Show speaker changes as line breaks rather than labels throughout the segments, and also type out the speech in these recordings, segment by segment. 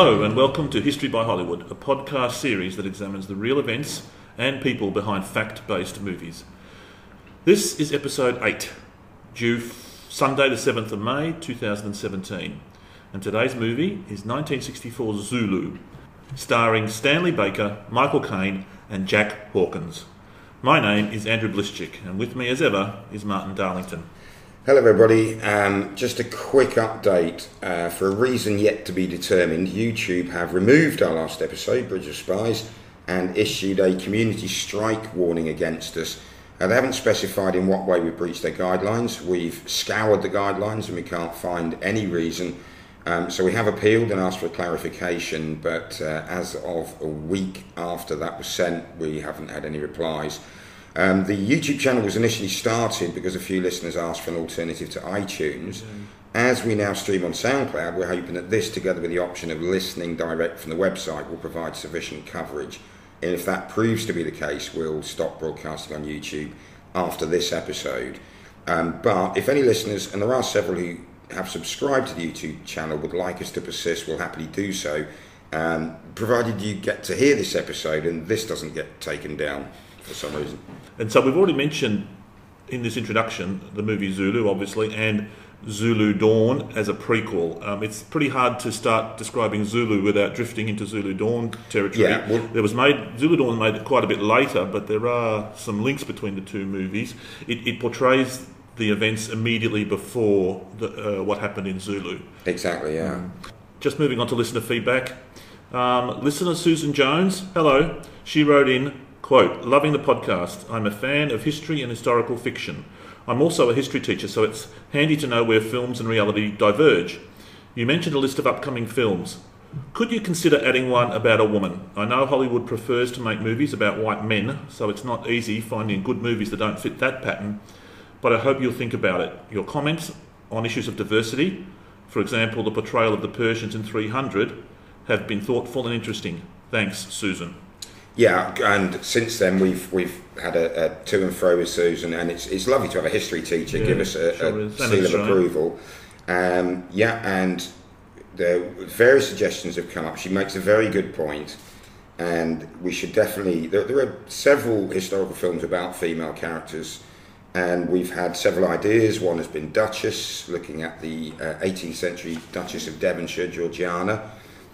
Hello, and welcome to History by Hollywood, a podcast series that examines the real events and people behind fact based movies. This is episode 8, due Sunday, the 7th of May 2017. And today's movie is 1964 Zulu, starring Stanley Baker, Michael Caine, and Jack Hawkins. My name is Andrew Blischik, and with me as ever is Martin Darlington.
Hello, everybody. Um, just a quick update. Uh, for a reason yet to be determined, YouTube have removed our last episode, Bridge of Spies, and issued a community strike warning against us. Uh, they haven't specified in what way we breached their guidelines. We've scoured the guidelines and we can't find any reason. Um, so we have appealed and asked for clarification, but uh, as of a week after that was sent, we haven't had any replies. Um, the YouTube channel was initially started because a few listeners asked for an alternative to iTunes. As we now stream on SoundCloud, we're hoping that this, together with the option of listening direct from the website, will provide sufficient coverage. And if that proves to be the case, we'll stop broadcasting on YouTube after this episode. Um, but if any listeners, and there are several who have subscribed to the YouTube channel, would like us to persist, we'll happily do so, um, provided you get to hear this episode and this doesn't get taken down for some reason.
And so we've already mentioned in this introduction the movie Zulu, obviously, and Zulu Dawn as a prequel. Um, it's pretty hard to start describing Zulu without drifting into Zulu Dawn territory.
Yeah, well-
there was made Zulu Dawn made quite a bit later, but there are some links between the two movies. It, it portrays the events immediately before the, uh, what happened in Zulu.
Exactly, yeah.
Just moving on to listener feedback. Um, listener Susan Jones, hello. She wrote in, quote, loving the podcast. I'm a fan of history and historical fiction. I'm also a history teacher, so it's handy to know where films and reality diverge. You mentioned a list of upcoming films. Could you consider adding one about a woman? I know Hollywood prefers to make movies about white men, so it's not easy finding good movies that don't fit that pattern, but I hope you'll think about it. Your comments on issues of diversity, for example, the portrayal of the Persians in 300, have been thoughtful and interesting. Thanks, Susan.
Yeah, and since then we've we've had a, a to and fro with Susan, and it's it's lovely to have a history teacher
Yeah,
give us a,
sure
a seal of
right.
approval. Um, yeah, and the various suggestions have come up. She makes a very good point, and we should definitely. There, there are several historical films about female characters, and we've had several ideas. One has been Duchess, looking at the uh, 18th century Duchess of Devonshire, Georgiana,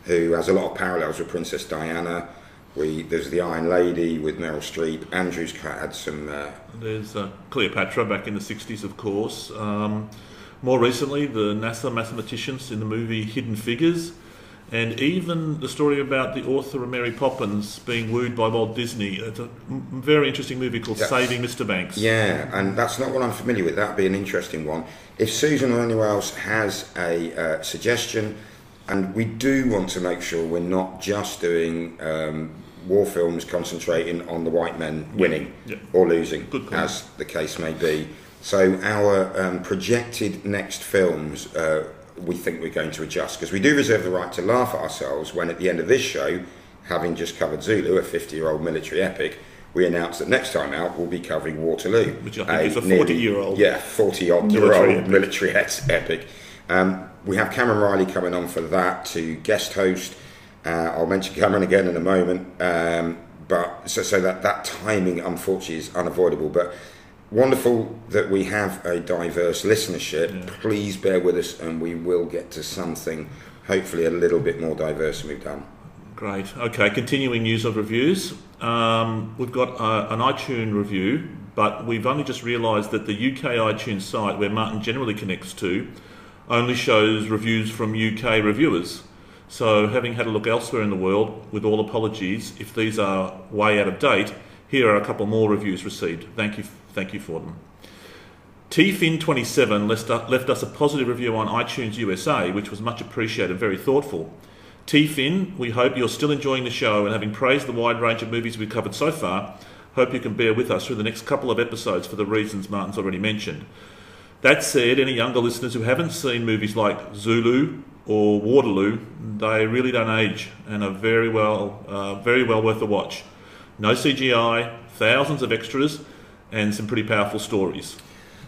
who has a lot of parallels with Princess Diana. We, there's the Iron Lady with Meryl Streep. Andrew's had some. Uh,
There's uh, Cleopatra back in the 60s, of course. Um, more recently, the NASA mathematicians in the movie Hidden Figures, and even the story about the author of Mary Poppins being wooed by Walt Disney. It's a m- very interesting movie called
Yes.
Saving Mr. Banks.
yeah, and that's not what I'm familiar with. That'd be an interesting one. If Susan or anyone else has a uh, suggestion, and we do want to make sure we're not just doing um, war films concentrating on the white men winning
yeah.
or losing, as the case may be. So our um, projected next films, uh, we think we're going to adjust because we do reserve the right to laugh at ourselves when at the end of this show, having just covered Zulu, a 50-year-old military epic, we announce that next time out we'll be covering Waterloo,
Which I think is a 40-year-old
yeah, 40-odd year
military
old
epic.
military epic. Um, we have Cameron Riley coming on for that to guest host. Uh, I'll mention Cameron again in a moment. Um, but so, so that, that timing, unfortunately, is unavoidable. But wonderful that we have a diverse listenership. Please bear with us, and we will get to something hopefully a little bit more diverse than we've done.
Great. Okay, continuing news of reviews. Um, we've got uh, an iTunes review, but we've only just realised that the UK iTunes site, where Martin generally connects to, only shows reviews from UK reviewers. So, having had a look elsewhere in the world, with all apologies, if these are way out of date, here are a couple more reviews received. Thank you, thank you for them. TFin27 left, left us a positive review on iTunes USA, which was much appreciated, very thoughtful. TFin, we hope you're still enjoying the show and having praised the wide range of movies we've covered so far. Hope you can bear with us through the next couple of episodes for the reasons Martin's already mentioned. That said, any younger listeners who haven't seen movies like Zulu or Waterloo, they really don't age and are very well, uh, very well worth a watch. No CGI, thousands of extras, and some pretty powerful stories.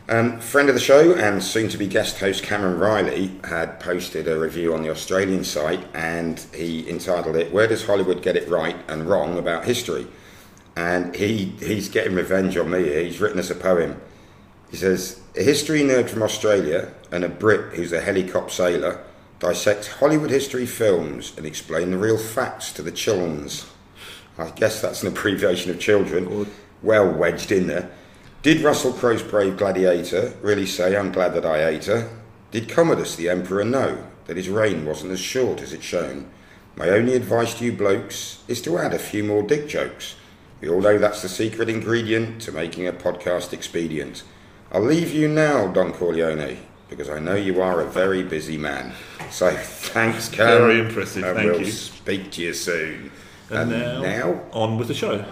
Um, friend of the show and soon to be guest host Cameron Riley had posted a review on the Australian site and he entitled it Where Does Hollywood Get It Right and Wrong About History? And he, he's getting revenge on me. He's written us a poem. He says, A history nerd from Australia and a Brit who's a helicopter sailor dissect Hollywood history films and explain the real facts to the childrens. I guess that's an abbreviation of children. Well wedged in there. Did Russell Crowe's brave gladiator really say, I'm glad that I ate her? Did Commodus the Emperor know that his reign wasn't as short as it's shown? My only advice to you blokes is to add a few more dick jokes. We all know that's the secret ingredient to making a podcast expedient. I'll leave you now, Don Corleone, because I know you are a very busy man. So thanks, Cam.
Very impressive,
And
thank
we'll
you.
speak to you soon.
And, now,
now
on with the show.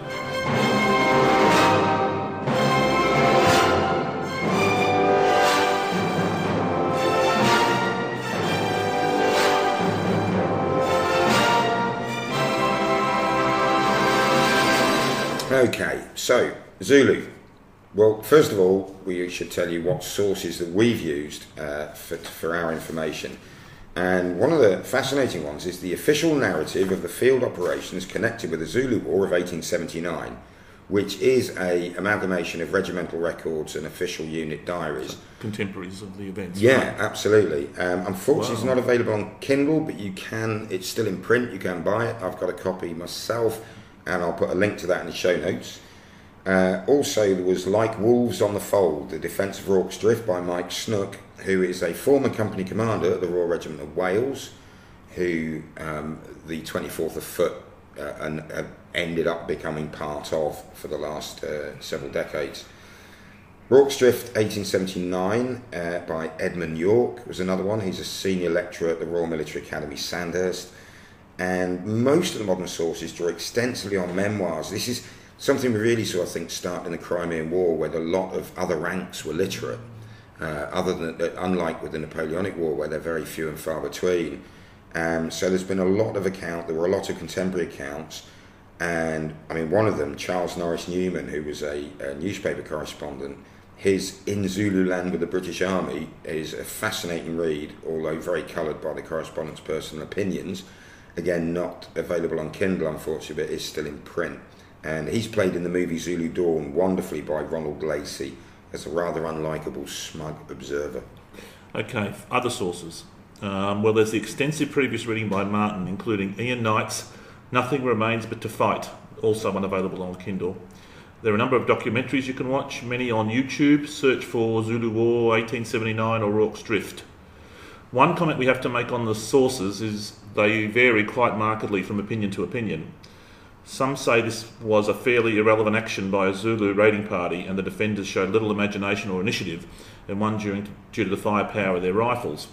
Okay, so Zulu. Well, first of all, we should tell you what sources that we've used uh, for, for our information. And one of the fascinating ones is the official narrative of the field operations connected with the Zulu War of 1879, which is a amalgamation of regimental records and official unit diaries.
Contemporaries of the events.
Yeah, absolutely. Um, unfortunately, it's not available on Kindle, but you can. It's still in print. You can buy it. I've got a copy myself, and I'll put a link to that in the show notes. Uh, also, there was Like Wolves on the Fold, The Defence of Rorke's Drift by Mike Snook, who is a former company commander at the Royal Regiment of Wales, who um, the 24th of Foot uh, and, uh, ended up becoming part of for the last uh, several decades. Rorke's Drift 1879 uh, by Edmund Yorke was another one. He's a senior lecturer at the Royal Military Academy Sandhurst. And most of the modern sources draw extensively on memoirs. This is something we really saw, I think, start in the Crimean War, where a lot of other ranks were literate. Uh, other than, uh, unlike with the Napoleonic War, where they're very few and far between. Um, so there's been a lot of account. There were a lot of contemporary accounts, and I mean, one of them, Charles Norris Newman, who was a, a newspaper correspondent, his In Zululand with the British Army is a fascinating read, although very coloured by the correspondent's personal opinions. Again, not available on Kindle, unfortunately, but is still in print. And he's played in the movie Zulu Dawn wonderfully by Ronald Lacey as a rather unlikable, smug observer.
Okay, other sources. Um, well, there's the extensive previous reading by Martin, including Ian Knight's Nothing Remains But to Fight, also unavailable on Kindle. There are a number of documentaries you can watch, many on YouTube. Search for Zulu War 1879 or Rorke's Drift. One comment we have to make on the sources is they vary quite markedly from opinion to opinion. Some say this was a fairly irrelevant action by a Zulu raiding party and the defenders showed little imagination or initiative and won during, due to the firepower of their rifles.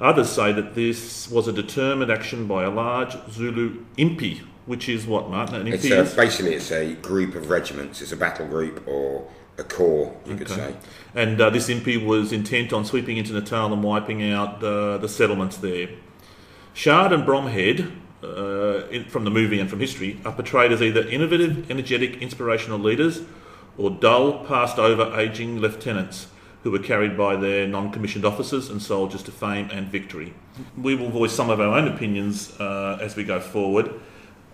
Others say that this was a determined action by a large Zulu impi, which is what, Martin? An
It's
impi
a, basically it's a group of regiments. It's a battle group or a corps, you could say.
And uh, this impi was intent on sweeping into Natal and wiping out uh, the settlements there. Chard and Bromhead, uh, in, from the movie and from history, are portrayed as either innovative, energetic, inspirational leaders or dull, passed over aging lieutenants who were carried by their non commissioned officers and soldiers to fame and victory. We will voice some of our own opinions uh, as we go forward.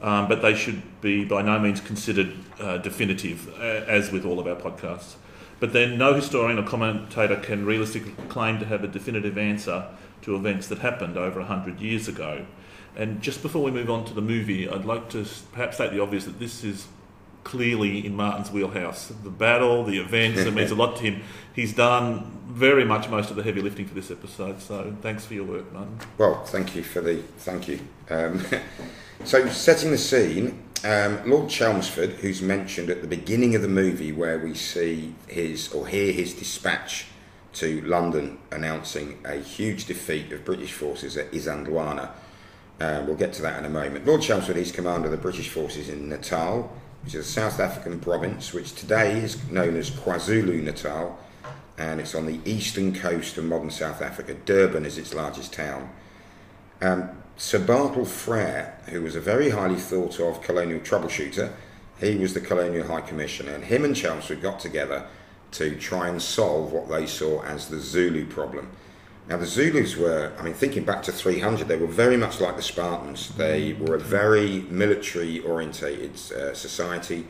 Um, but they should be by no means considered uh, definitive, as with all of our podcasts. But then, no historian or commentator can realistically claim to have a definitive answer to events that happened over 100 years ago. And just before we move on to the movie, I'd like to perhaps state the obvious that this is clearly in Martin's wheelhouse. The battle, the events, it means a lot to him. He's done very much most of the heavy lifting for this episode, so thanks for your work, Martin.
Well, thank you for the thank you. Um, so, setting the scene, um, Lord Chelmsford, who's mentioned at the beginning of the movie, where we see his or hear his dispatch to London announcing a huge defeat of British forces at Isandlwana. Uh, we'll get to that in a moment. Lord Chelmsford is commander of the British forces in Natal, which is a South African province, which today is known as KwaZulu Natal, and it's on the eastern coast of modern South Africa. Durban is its largest town. Um, Sir Bartle Frere, who was a very highly thought of colonial troubleshooter, he was the colonial high commissioner, and him and Chelmsford got together to try and solve what they saw as the Zulu problem. Now, the Zulus were, I mean, thinking back to 300, they were very much like the Spartans. They were a very military orientated uh, society,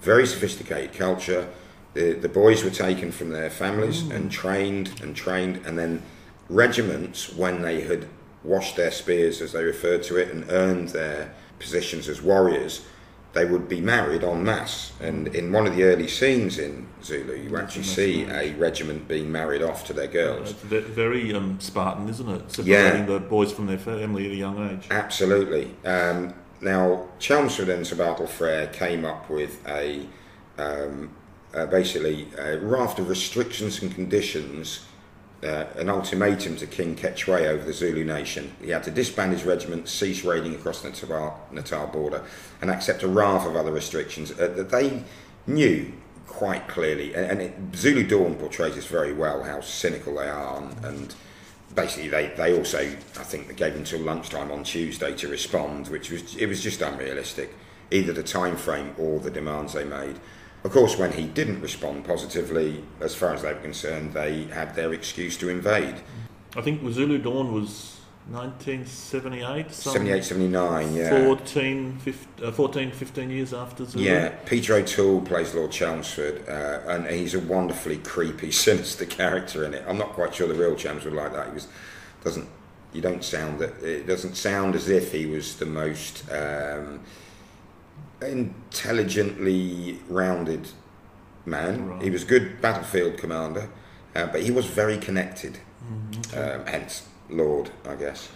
very sophisticated culture. The, the boys were taken from their families and trained and trained, and then regiments, when they had washed their spears, as they referred to it, and earned their positions as warriors, they would be married en masse. And in one of the early scenes in Zulu, you actually see a regiment being married off to their girls.
It's very um, Spartan, isn't it?
Yeah.
Separating the boys from their family at a young age.
Absolutely. Um, now, Chelmsford and Sir Bartle Frere came up with a um, uh, basically a raft of restrictions and conditions, uh, an ultimatum to King Cetshwayo over the Zulu nation. He had to disband his regiment, cease raiding across the Natal, Natal border, and accept a raft of other restrictions uh, that they knew quite clearly. And, and it, Zulu Dawn portrays this very well, how cynical they are and, and basically they, they also I think they gave until lunchtime on Tuesday to respond, which was it was just unrealistic, either the time frame or the demands they made. Of course, when he didn't respond positively, as far as they were concerned, they had their excuse to invade.
I think Zulu Dawn was 1978. some
78, 79, yeah.
14, 15, uh, 14, 15 years after Zulu.
Yeah, Peter O'Toole plays Lord Chelmsford, uh, and he's a wonderfully creepy, sinister character in it. I'm not quite sure the real Chelmsford like that. He was doesn't you don't sound that it doesn't sound as if he was the most um, intelligently rounded man.
Right.
He was a good battlefield commander, uh, but he was very connected. Um, hence, Lord, I guess.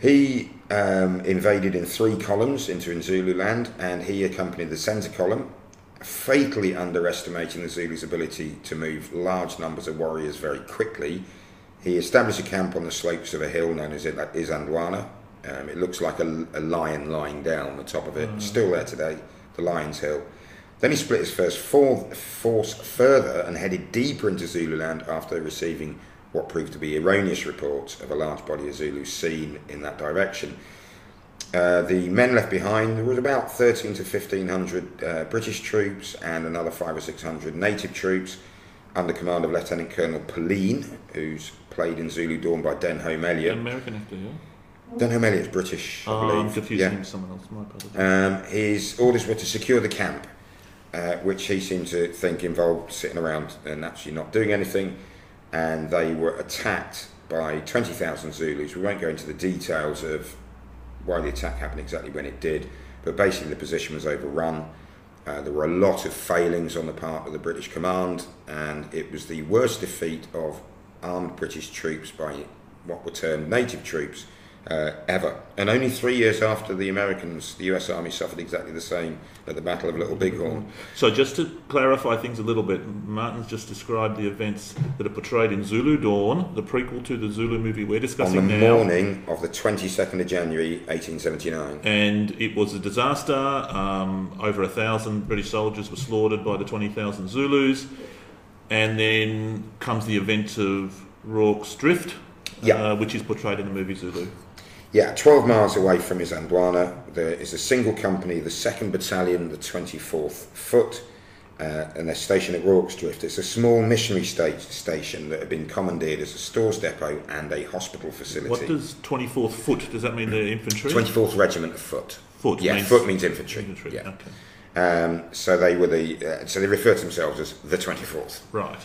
He um, invaded in three columns into Zululand, and he accompanied the centre column, fatally underestimating the Zulus' ability to move large numbers of warriors very quickly. He established a camp on the slopes of a hill known as Isandlwana. Um, it looks like a, a lion lying down on the top of it, still there today, the Lion's Hill. Then he split his first for- force further and headed deeper into Zululand after receiving what proved to be erroneous reports of a large body of Zulus seen in that direction. Uh, the men left behind, there was about 13 to 1500 uh, British troops and another 5 or 600 native troops under command of Lieutenant Colonel Pulleine, who's played in Zulu Dawn by Denholm Elliott.
American actor, yeah?
Denholm Elliott's British, I
Oh,
believe.
I'm confusing
Yeah.
him with someone else. My.
Um, his orders were to secure the camp, uh, which he seemed to think involved sitting around and actually not doing anything. And they were attacked by 20,000 Zulus. We won't go into the details of why the attack happened exactly when it did, but basically the position was overrun. Uh, there were a lot of failings on the part of the British command, and it was the worst defeat of armed British troops by what were termed native troops uh, ever. And only three years after the Americans, the US Army suffered exactly the same at the Battle of Little Bighorn.
So, just to clarify things a little bit, Martin's just described the events that are portrayed in Zulu Dawn, the prequel to the Zulu movie we're discussing On
the
now.
morning of the 22nd of January 1879.
And it was a disaster. Um, over a thousand British soldiers were slaughtered by the 20,000 Zulus. And then comes the event of Rorke's Drift,
Yeah.
uh, which is portrayed in the movie Zulu.
Yeah, 12 miles away from Isandlwana, there is a single company, the 2nd Battalion, the 24th Foot, uh, and they're stationed at Rorke's Drift. It's a small missionary sta- station that had been commandeered as a stores depot and a hospital facility.
What does 24th Foot, does that mean the infantry?
24th Regiment of Foot.
Foot
Yeah,
means-
foot means infantry.
Infantry,
Yeah.
okay.
Um, so they were the, uh, so they refer to themselves as the 24th.
Right.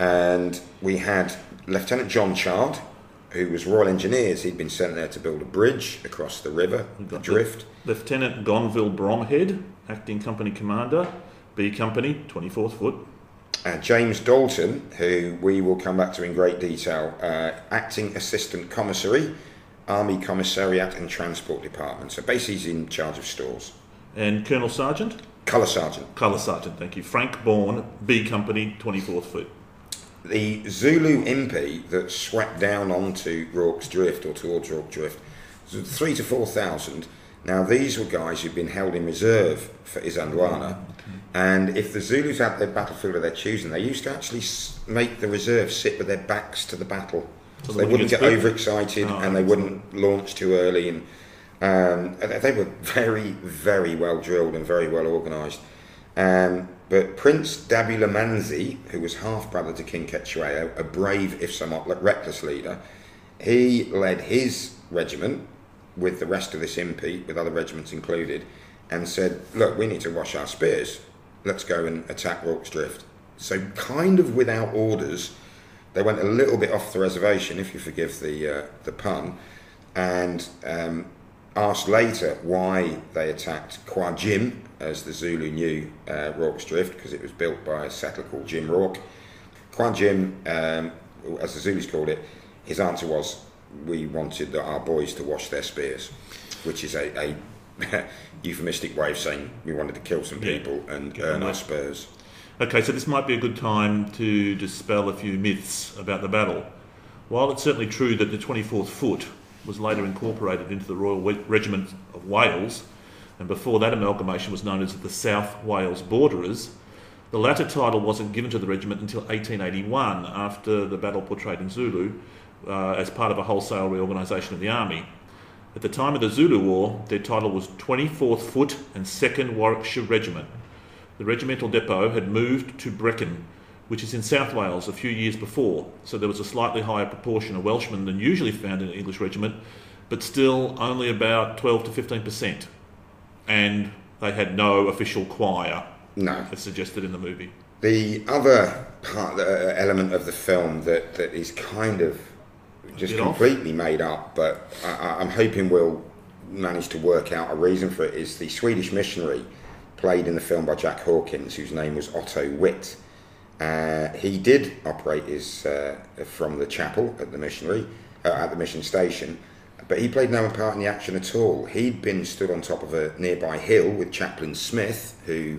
and we had Lieutenant John Chard, who was Royal Engineers. He'd been sent there to build a bridge across the river, the Drift.
Lieutenant Gonville Bromhead, acting company commander, B Company, 24th Foot.
Uh, James Dalton, who we will come back to in great detail, uh, acting assistant commissary, Army Commissariat and Transport Department. So basically, he's in charge of stores.
And Colonel Sergeant,
Colour Sergeant.
Colour Sergeant, thank you. Frank Bourne, B Company, 24th Foot.
The Zulu impi that swept down onto Rorke's Drift or towards Rorke Drift three to four thousand. Now these were guys who'd been held in reserve for Isandlwana, and if the Zulus had their battlefield of their choosing, they used to actually make the reserve sit with their backs to the battle, so,
So
they
they
wouldn't get
get
overexcited
Oh,
and they wouldn't launch too early. And um, they were very, very well drilled and very well organised. Um, But Prince Dabulamanzi, who was half brother to King Cetshwayo, a brave if somewhat reckless leader, he led his regiment with the rest of this impi, with other regiments included, and said, Look, we need to wash our spears. Let's go and attack Rorke's Drift. So, kind of without orders, they went a little bit off the reservation, if you forgive the, uh, the pun, and um, asked later why they attacked Kwa Jim, as the Zulu knew uh, Rorke's Drift, because it was built by a settler called Jim Rorke. Kwa Jim, um, as the Zulus called it, his answer was, we wanted our boys to wash their spears, which is a, a euphemistic way of saying we wanted to kill some
Yeah.
people and
Get
earn our spurs.
Okay, so this might be a good time to dispel a few myths about the battle. While it's certainly true that the 24th Foot was later incorporated into the Royal Regiment of Wales, and before that amalgamation was known as the South Wales Borderers, the latter title wasn't given to the regiment until 1881 after the battle portrayed in Zulu uh, as part of a wholesale reorganisation of the army. At the time of the Zulu War, their title was 24th Foot and 2nd Warwickshire Regiment. The regimental depot had moved to Brecon, which is in South Wales, a few years before, so there was a slightly higher proportion of Welshmen than usually found in an English regiment, but still only about 12 to 15 percent. And they had no official choir,
No.
as suggested in the movie.
The other part, uh, element of the film that, that is kind of just
Bit off.
completely made up, but I- I'm hoping we'll manage to work out a reason for it, is the Swedish missionary played in the film by Jack Hawkins, whose name was Otto Witt. Uh, he did operate his uh, from the chapel at the missionary uh, at the mission station, but he played no part in the action at all. He'd been stood on top of a nearby hill with Chaplain Smith, who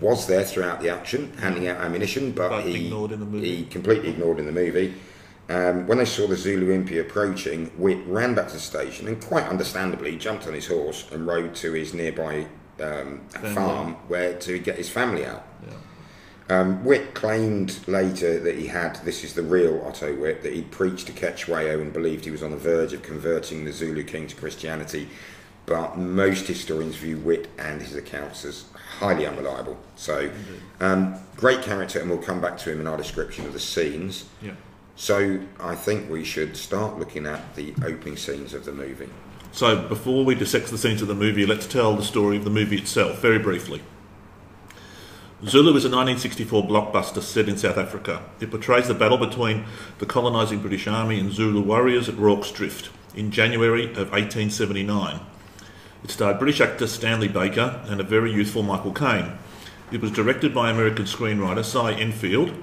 was there throughout the action, handing out ammunition, but,
But
he
ignored in the movie.
he completely ignored in the movie. Um, when they saw the Zulu Impi approaching, Witt ran back to the station and, quite understandably, jumped on his horse and rode to his nearby um, farm where to get his family out.
Yeah.
Um, Witt claimed later that he had, this is the real Otto Witt, that he'd preached to Cetshwayo and believed he was on the verge of converting the Zulu king to Christianity. But most historians view Witt and his accounts as highly unreliable. So, um, great character, and we'll come back to him in our description of the scenes.
Yeah.
So, I think we should start looking at the opening scenes of the movie.
So before we dissect the scenes of the movie, let's tell the story of the movie itself very briefly. Zulu is a 1964 blockbuster set in South Africa. It portrays the battle between the colonising British Army and Zulu warriors at Rorke's Drift in January of 1879. It starred British actor Stanley Baker and a very youthful Michael Caine. It was directed by American screenwriter Cy Endfield.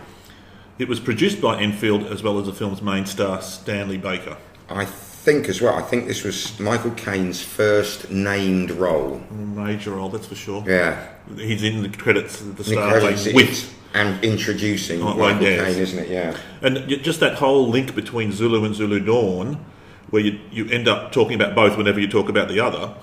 It was produced by Endfield as well as the film's main star Stanley Baker.
I think as well, I think this was Michael Caine's first named role.
Major role, that's for sure.
Yeah.
He's in the credits at the start, like, with.
and introducing
Oh,
Michael
right, yes.
Caine, isn't it? Yeah.
And just that whole link between Zulu and Zulu Dawn, where you, you end up talking about both whenever you talk about the other.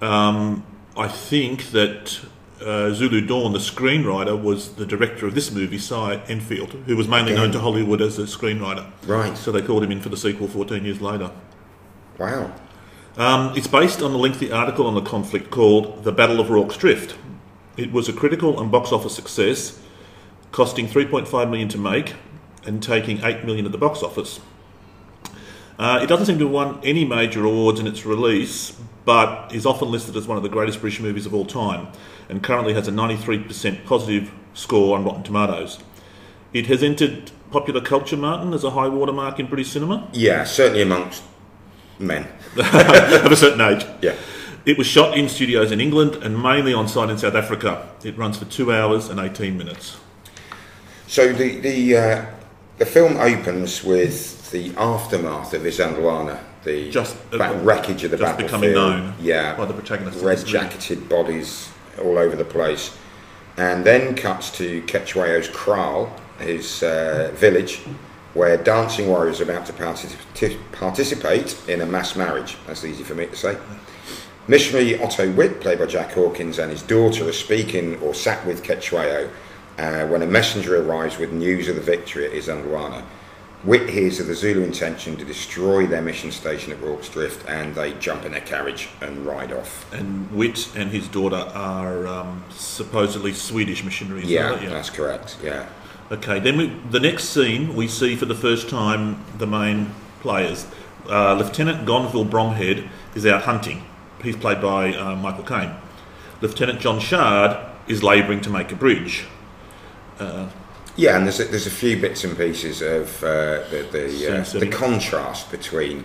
Um, I think that uh, Zulu Dawn, the screenwriter, was the director of this movie, Cy Endfield, who was mainly known to Hollywood as a screenwriter.
Right.
So they called him in for the sequel 14 years later.
Wow.
Um, it's based on a lengthy article on the conflict called The Battle of Rorke's Drift. It was a critical and box office success, costing 3.5 million to make and taking 8 million at the box office. Uh, it doesn't seem to have won any major awards in its release, but is often listed as one of the greatest British movies of all time, and currently has a 93% positive score on Rotten Tomatoes. It has entered popular culture, Martin, as a high watermark in British cinema
Yeah, certainly amongst men.
of a certain age.
Yeah.
It was shot in studios in England and mainly on site in South Africa. It runs for two hours and 18 minutes.
So the the uh, the film opens with the aftermath of Isandlwana, the
Just, uh,
ba- wreckage of the
just
battlefield.
becoming known
yeah,
by the protagonists
red jacketed bodies all over the place, and then cuts to Cetshwayo's kraal, his uh, village, where dancing warriors are about to partic- participate in a mass marriage. That's easy for me to say. Missionary Otto Witt, played by Jack Hawkins, and his daughter are speaking or sat with Cetshwayo uh, when a messenger arrives with news of the victory at Isandlwana. Witt hears of the Zulu intention to destroy their mission station at Rorke's Drift and they jump in their carriage and ride off.
And Witt and his daughter are um, supposedly Swedish missionaries.
Yeah,
they?
that's correct. Yeah.
Okay, then we, the next scene we see for the first time the main players. Uh, Lieutenant Gonville Bromhead is out hunting. He's played by uh, Michael Caine. Lieutenant John Chard is labouring to make a bridge.
Yeah, and there's a, there's a few bits and pieces of uh, the the, uh, the contrast between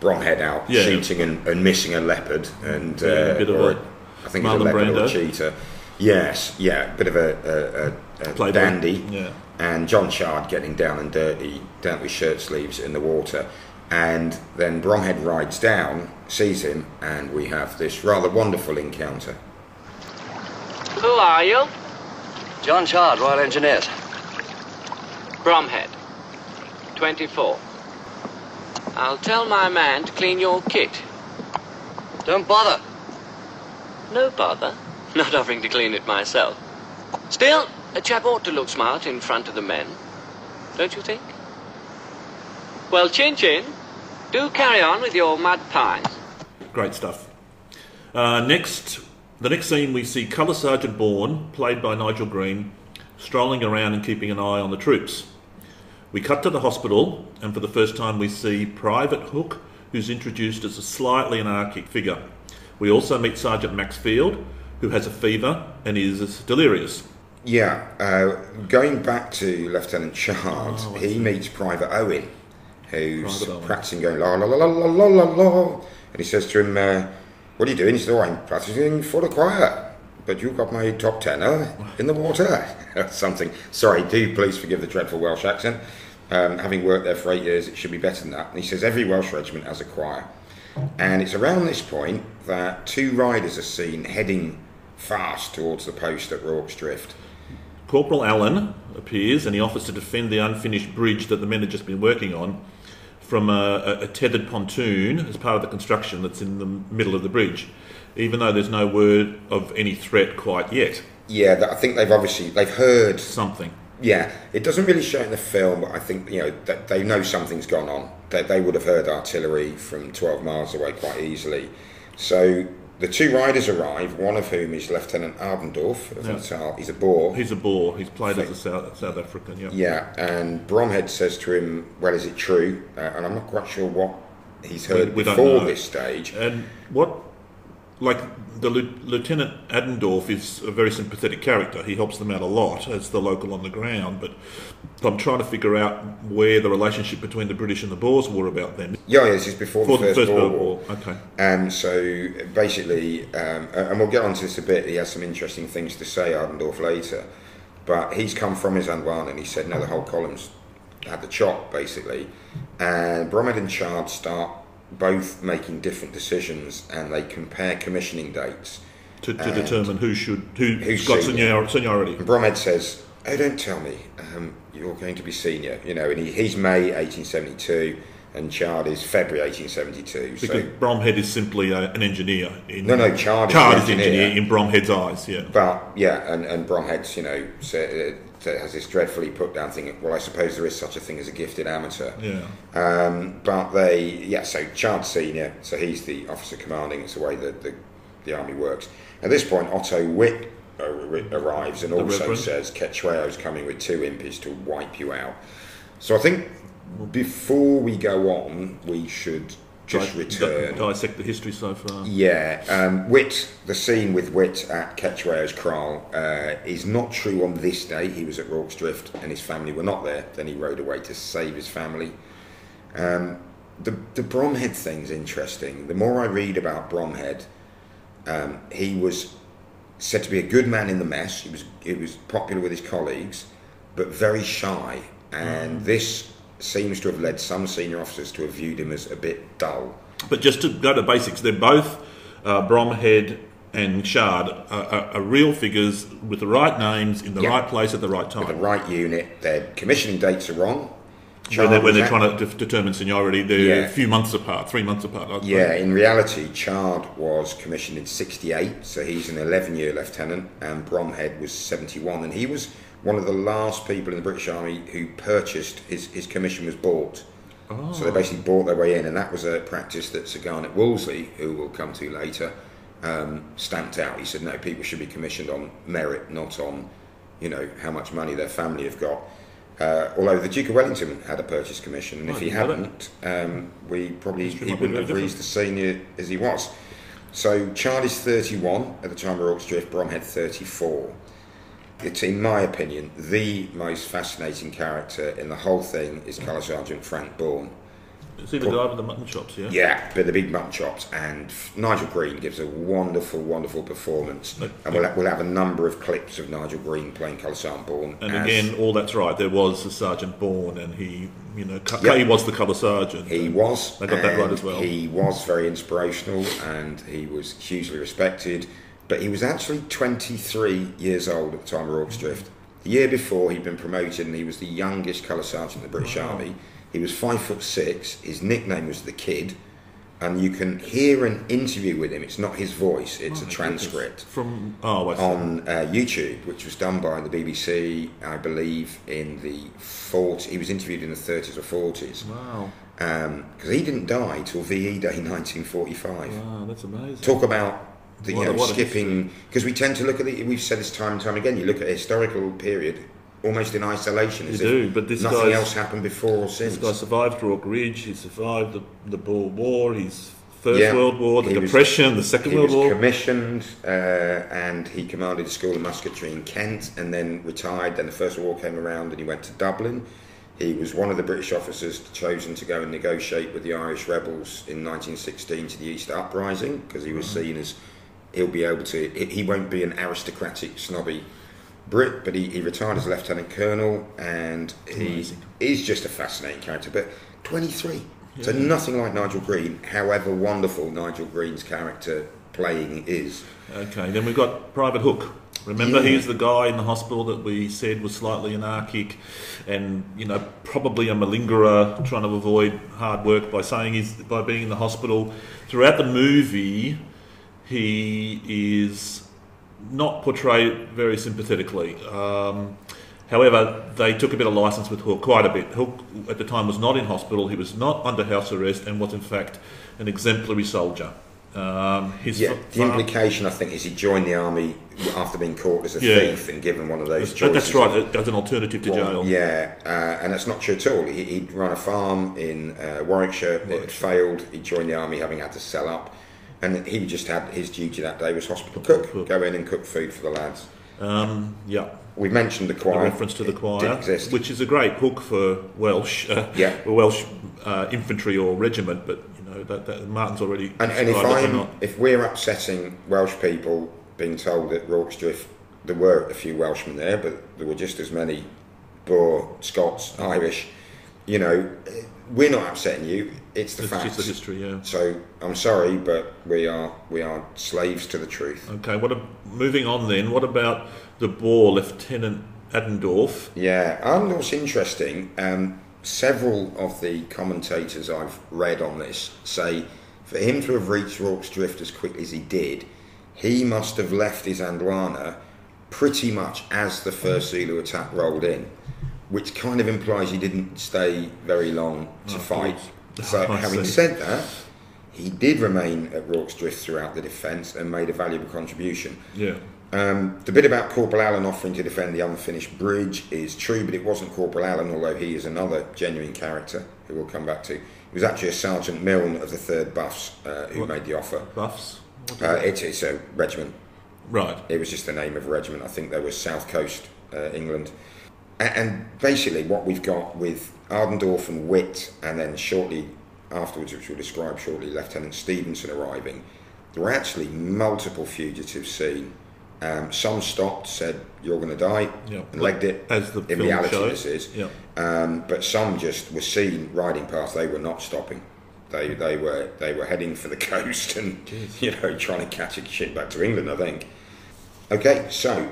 Bromhead out
Yeah.
shooting and, and missing a leopard and
Yeah, a
uh,
bit of a
I think it's a leopard or a cheetah. Yes, yeah, a bit of a, a, a, Uh, a
Playboy.
dandy.
Yeah.
And John Chard getting down and dirty, down to his shirt sleeves in the water. And then Bromhead rides down, sees him, and we have this rather wonderful encounter.
Who are you?
John Chard, Royal Engineers.
Bromhead. 24. I'll tell my man to clean your kit.
Don't bother.
No bother. Not offering to clean it myself. Still, a chap ought to look smart in front of the men. Don't you think? Well, Chin Chin, do carry on with your mud pies.
Great stuff. Uh, next, the next scene we see Colour Sergeant Bourne, played by Nigel Green, strolling around and keeping an eye on the troops. We cut to the hospital, and for the first time we see Private Hook, who's introduced as a slightly anarchic figure. We also meet Sergeant Maxfield, who has a fever and is delirious.
Yeah, uh, going back to Lieutenant Chard,
oh,
he meets Private Owen, who's
Private Owen.
practicing going la la la la la la la, and he says to him, uh, "What are you doing?" He says, "Oh, I'm practicing for the choir." But you've got my top tenor in the water. Something. Sorry, do please forgive the dreadful Welsh accent. Um, having worked there for eight years, it should be better than that. And he says every Welsh regiment has a choir. And it's around this point that two riders are seen heading fast towards the post at Rorke's Drift.
Corporal Allen appears and he offers to defend the unfinished bridge that the men had just been working on from a, a, tethered pontoon as part of the construction that's in the middle of the bridge, even though there's no word of any threat quite yet.
Yeah, I think they've obviously they've heard.
Something.
Yeah, it doesn't really show in the film, but I think you know that they know something's gone on. They, they would have heard artillery from twelve miles away quite easily. So the two riders arrive, one of whom is Lieutenant Adendorff of
Yeah.
Natal. He's a Boer.
He's a Boer. He's played as a South, South African. Yeah.
Yeah, and Bromhead says to him, "Well, is it true?" Uh, and I'm not quite sure what he's heard
We- we
before this stage.
And what, like the Lieu- Lieutenant Adendorff is a very sympathetic character. He helps them out a lot as the local on the ground. But I'm trying to figure out where the relationship between the British and the Boers were about then.
Yeah, yeah, this is before
For
the First, Boer
World
War.
War. Okay.
Um, so basically, um, and we'll get onto this a bit. He has some interesting things to say, Adendorff, later. But he's come from Isandlwana and he said, no, the whole column's had the chop, basically. And Bromhead and Chard start both making different decisions and they compare commissioning dates.
To, to determine who should who,
Who's
got
senior.
senior, seniority.
And Bromhead says, oh, don't tell me um, you're going to be senior. You know, and he, he's May 1872 and Chard is February 1872.
Because
so
Bromhead is simply a, an engineer. In,
No, no, Chard is
Chard
the
is
engineer.
engineer in Bromhead's eyes. Yeah.
But yeah, and, and Bromhead's, you know, uh, has this dreadfully put down thing. Well, I suppose there is such a thing as a gifted amateur.
Yeah.
Um, but they, yeah, so Chard Senior, so he's the officer commanding. It's the way that the, the army works. At this point, Otto Witt arrives and
The
also
Reverend.
says Cetshwayo's coming with two impies to wipe you out. So I think before we go on, we should just
Di-
return.
di- dissect the history so far.
Yeah, um, Witt, the scene with Witt at Cetshwayo's kraal uh, is not true on this day. He was at Rorke's Drift and his family were not there. Then he rode away to save his family. Um, the, the Bromhead thing's interesting. The more I read about Bromhead, um, he was said to be a good man in the mess. He was, he was popular with his colleagues, but very shy. And this seems to have led some senior officers to have viewed him as a bit dull.
But just to go to basics, they're both uh, Bromhead and Chard are, are, are real figures with the right names in the
Yeah.
right place at the right time.
the right unit. Their commissioning dates are wrong.
When they're, when they're trying to de- determine seniority, they're
Yeah.
a few months apart, three months apart.
at- yeah, in reality, Chard was commissioned in '68, so he's an 11-year lieutenant, and Bromhead was 71, and he was one of the last people in the British Army who purchased his, his commission was bought.
Oh.
So they basically bought their way in, and that was a practice that Sir Garnet Wolseley, who we'll come to later, um, stamped out. He said, no, people should be commissioned on merit, not on, you know, how much money their family have got. Uh, although the Duke of Wellington had a purchase commission, and
Oh,
if he hadn't, um, we probably he wouldn't have reached the senior as he was. So Charlie's 31 at the time of Rorke's Drift, Bromhead 34. It's, in my opinion, the most fascinating character in the whole thing is Colour Sergeant Frank Bourne.
Is he the guy with the mutton chops? Yeah.
Yeah, but the big mutton chops, and Nigel Green gives a wonderful, wonderful performance. And we'll, we'll have a number of clips of Nigel Green playing Colour Sergeant Bourne.
And again, all that's right. There was a Sergeant Bourne, and he, you know, cu-
Yep.
he was the colour sergeant.
He was.
They got that right as well.
He was very inspirational and he was hugely respected. But he was actually 23 years old at the time of Rorke's Drift. The year before, he'd been promoted and he was the youngest colour sergeant in the British Army. He was five foot six. His nickname was the Kid. And you can hear an interview with him. It's not his voice, it's a transcript
from oh,
on uh, YouTube, which was done by the BBC, I believe, in the 40s. He was interviewed in the 30s or 40s
wow,
because he didn't die till VE Day 1945.
wow, that's amazing.
Talk about the you
What
know,
what
skipping because we tend to look at it. We've said this time and time again. You look at a historical period almost in isolation.
You do, but this
nothing else happened before or since.
This guy survived Rorke's Drift. He survived the the Boer War. His First
Yeah.
World War, the
He was-
Depression, the Second
he
World
was
War.
commissioned uh, and he commanded the School of Musketry in Kent and then retired. Then the First World War came around and he went to Dublin. He was one of the British officers chosen to go and negotiate with the Irish rebels in 1916 to the Easter Uprising because he was seen as he'll be able to, he won't be an aristocratic, snobby Brit, but he, he retired as a lieutenant colonel and he
Amazing.
is just a fascinating character. But 23, so nothing like Nigel Green, however wonderful Nigel Green's character playing is.
Okay, then we've got Private Hook. Remember, he's the guy in the hospital that we said was slightly anarchic and, you know, probably a malingerer trying to avoid hard work by saying he's by being in the hospital. Throughout the movie, he is not portrayed very sympathetically. Um, however, they took a bit of license with Hook, quite a bit. Hook at the time was not in hospital, he was not under house arrest, and was in fact an exemplary soldier. Um, his
Yeah, the implication I think is he joined the army after being caught as a
Yeah.
thief and given one of those
But
choices.
that's right, as an alternative to jail.
Yeah, uh, and that's not true at all. He, he'd run a farm in uh, Warwickshire. It failed. He joined the army having had to sell up, and he just had his duty that day was hospital cook.
Cook.
Go in and cook food for the lads.
Um, yeah,
We mentioned the
a
choir.
reference to the
It
choir, which is a great hook for Welsh, uh,
Yeah.
Welsh uh, infantry or regiment. But you know that, that Martin's already
And, and if
described it or
I'm, if we're upsetting Welsh people being told that Rorke's Drift, there were a few Welshmen there, but there were just as many Boer, Scots, Irish. You know, we're not upsetting you. It's the
It's
facts.
just the history, yeah.
So I'm sorry, but we are we are slaves to the truth.
Okay, what? A, moving on then. What about the Boer Lieutenant Adendorff?
Yeah, and what's interesting, um, several of the commentators I've read on this say for him to have reached Rorke's Drift as quickly as he did, he must have left Isandlwana pretty much as the first Zulu attack rolled in, which kind of implies he didn't stay very long to
Oh,
fight. So,
I
having
see.
said that, he did remain at Rorke's Drift throughout the defence and made a valuable contribution.
Yeah.
Um, the bit about Corporal Allen offering to defend the unfinished bridge is true, but it wasn't Corporal Allen, although he is another genuine character who we'll come back to. It was actually a Sergeant Milne of the 3rd Buffs uh, who
What?
made the offer.
Buffs.
Uh, it, it's a regiment.
right.
It was just the name of a regiment. I think they were South Coast uh, England. And basically, what we've got with Adendorff and Witt, and then shortly afterwards, which we'll describe shortly, Lieutenant Stevenson arriving, there were actually multiple fugitives seen. Um, some stopped, said, You're going to die,
Yeah.
and legged it.
As the
In reality,
shows.
this is.
Yeah.
Um, but some just were seen riding past. They were not stopping. They they were they were heading for the coast and you know trying to catch a ship back to England. I think. Okay, so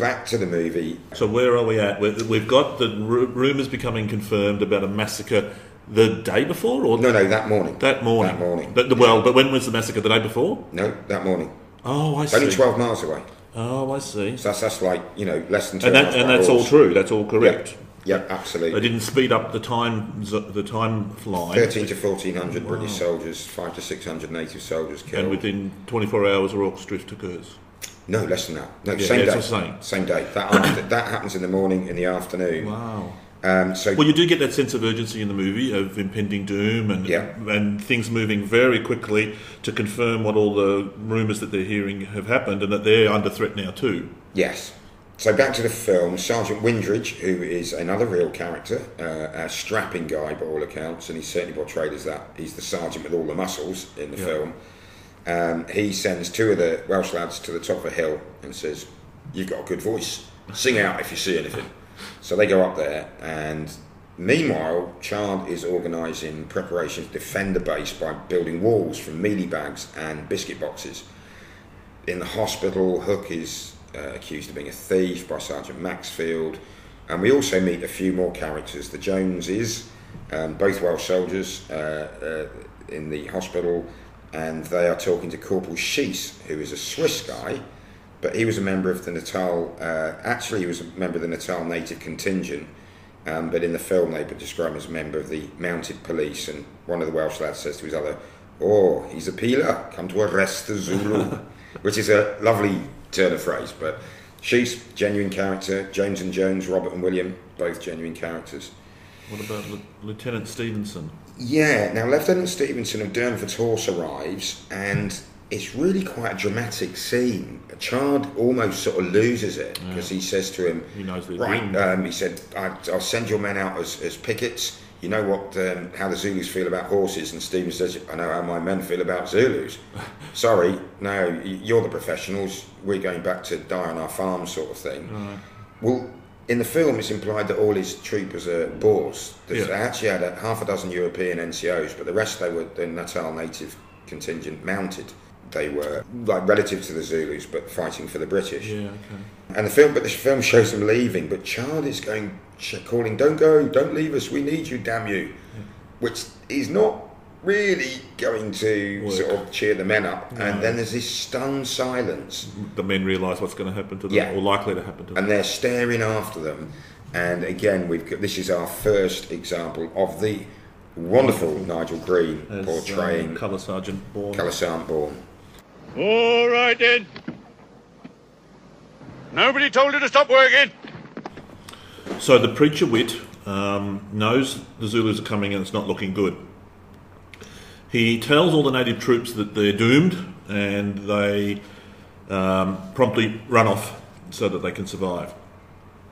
back to the movie.
So where are we at? we we've got the rumours becoming confirmed about a massacre the day before, or
No, no, that morning.
that morning.
That morning.
But, well, but when was the massacre? The day before?
No, that morning.
Oh, I see.
Only twelve miles away.
Oh, I see.
So that's, that's like, you know, less than two
And that and that's all true. That's all correct.
Yep, absolutely.
They didn't speed up the time the time flying.
13 to 1400 British soldiers, 5 to 600 native soldiers killed.
And within 24 hours, a Rorke's Drift occurs.
No, less than that. No,
Yeah,
same
yeah,
day.
I'm.
Same day. That, after, that happens in the morning, in the afternoon.
Wow.
Um, so,
Well, you do get that sense of urgency in the movie of impending doom and
Yeah.
and things moving very quickly to confirm what all the rumours that they're hearing have happened and that they're under threat now too.
yes. So back to the film. Sergeant Windridge, who is another real character, uh, a strapping guy by all accounts, and he's certainly portrayed as that. He's the sergeant with all the muscles in the
Yeah.
film. Um, he sends two of the Welsh lads to the top of a hill and says, "You've got a good voice. Sing out if you see anything." So they go up there, and meanwhile, Chard is organising preparations to defend the base by building walls from mealie bags and biscuit boxes. In the hospital, Hook is uh, accused of being a thief by Sergeant Maxfield, and we also meet a few more characters. The Joneses, um, both Welsh soldiers, uh, uh, in the hospital, and they are talking to Corporal Schiess, who is a Swiss guy, but he was a member of the Natal. Uh, actually, he was a member of the Natal native contingent. Um, but in the film, they describe him as a member of the mounted police, and one of the Welsh lads says to his other, "Oh, he's a peeler, come to arrest the Zulu," which is a lovely turn of phrase. But she's genuine character. Jones and Jones, Robert and William, both genuine characters.
What about L- Lieutenant Stevenson?
Yeah, now Lieutenant Stevenson of Durnford's horse arrives, and it's really quite a dramatic scene. A Chard almost sort of loses it because he says to him,
He
Right, um, he said, I, I'll send your men out as, as pickets. You know what? Um, how the Zulus feel about horses, and Stephen says, "I know how my men feel about Zulus." Sorry, no, you're the professionals. We're going back to die on our farm, sort of thing. Well, in the film, it's implied that all his troopers are Boers.
Yeah.
They actually had a, half a dozen European NCOs, but the rest they were the Natal native contingent mounted. They were like relative to the Zulus, but fighting for the British.
Yeah, okay.
And the film, but the film shows them leaving. But Charlie's going, calling, "Don't go! Don't leave us! We need you! Damn you!" Which is not really going to
Work.
sort of cheer the men up.
No.
And then there's this stunned silence,
The men realise what's going to happen to them,
Yeah.
or likely to happen to them.
and they're staring after them. And again, we've got, this is our first example of the wonderful Nigel Green
As,
portraying
um, Colour Sergeant Bourne.
Colour Sergeant Bourne.
All right then. Nobody told you to stop working.
So the preacher Witt um, knows the Zulus are coming and it's not looking good. He tells all the native troops that they're doomed and they um, promptly run off so that they can survive.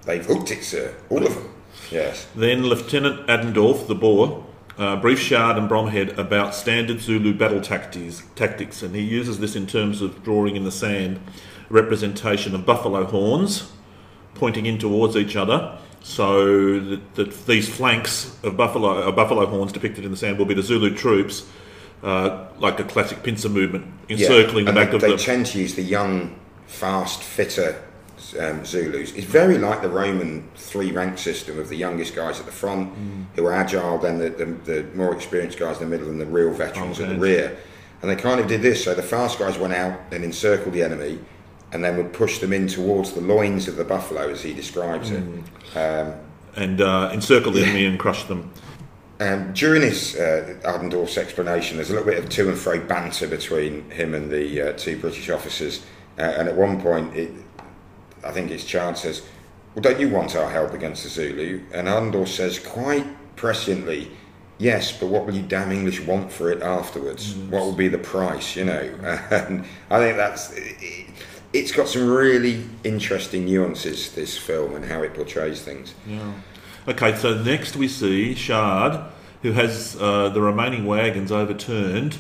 They've hooked it, sir. All of them. Yes.
Then Lieutenant Adendorff, the Boer, uh, briefs Chard and Bromhead about standard Zulu battle tactics, tactics, and he uses this in terms of drawing in the sand representation of buffalo horns pointing in towards each other, so that, that these flanks of buffalo, uh, buffalo horns depicted in the sand will be the Zulu troops, uh, like a classic pincer movement, encircling
Yeah,
the back
they,
of
they
the.
tend to use the young, fast, fitter um, Zulus. It's very like the Roman three rank system of the youngest guys at the front,
Mm.
who are agile, then the, the, the more experienced guys in the middle, and the real veterans at the rear. And they kind of did this. So the fast guys went out and encircled the enemy, and then would push them in towards the loins of the buffalo, as he describes
Mm.
it. Um,
and uh, encircle the enemy and crush them.
Um, during his uh, Adendorff's explanation, there's a little bit of to and fro banter between him and the uh, two British officers. Uh, and at one point, it, I think it's Chard says, Well, don't you want our help against the Zulu? And Ardendorf says quite presciently, Yes, but what will you damn English want for it afterwards? What will be the price, you know? And I think that's. It, it's got some really interesting nuances, this film, and how it portrays things.
Yeah. Okay, so next we see Chard, who has uh, the remaining wagons overturned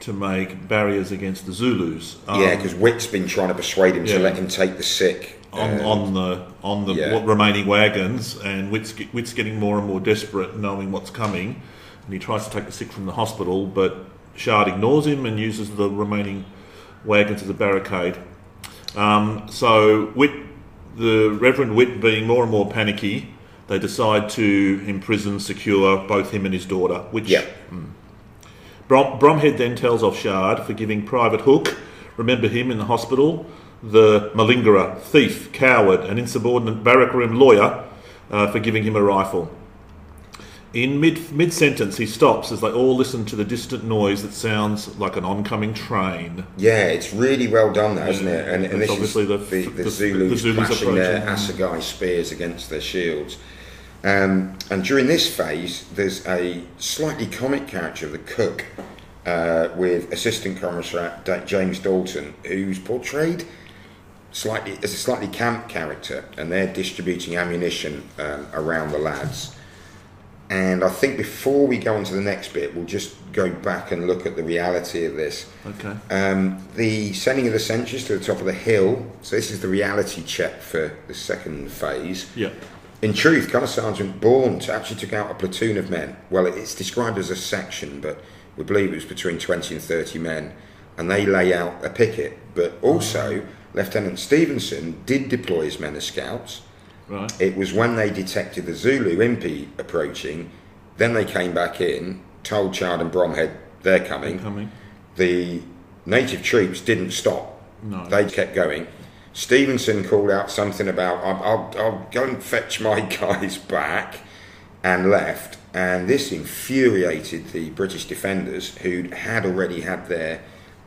to make barriers against the Zulus. Um,
Yeah, because Witt's been trying to persuade him
Yeah.
to let him take the sick.
on, on the on the
yeah.
remaining wagons, and Witt's getting more and more desperate, knowing what's coming, and he tries to take the sick from the hospital, but Chard ignores him and uses the remaining wagons as a barricade. Um, so Witt, the Reverend Witt, being more and more panicky, they decide to imprison, secure both him and his daughter. Which
Yeah.
Brom, Bromhead then tells off Chard for giving Private Hook, remember him in the hospital, the malingerer, thief, coward, and insubordinate barrack room lawyer uh, for giving him a rifle. In mid mid sentence, he stops as they all listen to the distant noise that sounds like an oncoming train.
Yeah, it's really well done, though, isn't it? And, and
It's
this is
obviously
the,
the-
the,
the-
Zulus,
the Zulus
clashing their assegai spears against their shields. Um, and during this phase, there's a slightly comic character of the cook uh, with Assistant Commissary James Dalton, who's portrayed slightly as a slightly camp character, and they're distributing ammunition um, around the lads. And I think before we go on to the next bit, we'll just go back and look at the reality of this.
Okay.
Um, the sending of the sentries to the top of the hill. So this is the reality check for the second phase.
Yeah.
In truth, Colour Sergeant Bourne actually took out a platoon of men. Well, it's described as a section, but we believe it was between 20 and 30 men. And they lay out a picket. But also, Lieutenant Stevenson did deploy his men as scouts.
Right.
It was when they detected the Zulu impi approaching, then they came back in, told Chard and Bromhead they're coming.
Coming.
The native troops didn't stop.
No.
They kept going. Stevenson called out something about, I'll, I'll, I'll go and fetch my guys back, and left. And this infuriated the British defenders who had already had their,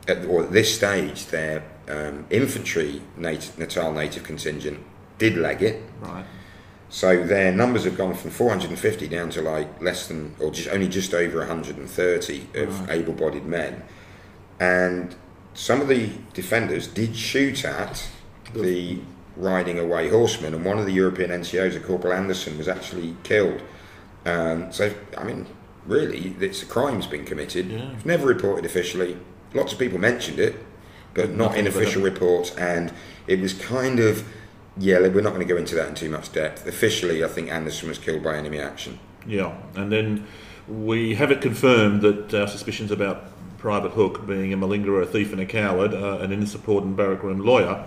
at, or at this stage, their um, infantry native, Natal native contingent did leg it.
Right.
So their numbers have gone from 450 down to like less than, or just only just over 130 of able-bodied men, and some of the defenders did shoot at the riding away horsemen, and one of the European NCOs, a Corporal Anderson, was actually killed. Um, so I mean, really, it's a crime's been committed.
Yeah.
It's never reported officially. Lots of people mentioned it, but not in
Nothing about
official reports, and it was kind of yeah. We're not going to go into that in too much depth. Officially, I think Anderson was killed by enemy action.
Yeah, and then we have it confirmed that our suspicions about Private Hook being a malingerer, a thief, and a coward, uh, an insubordinate barrack room lawyer,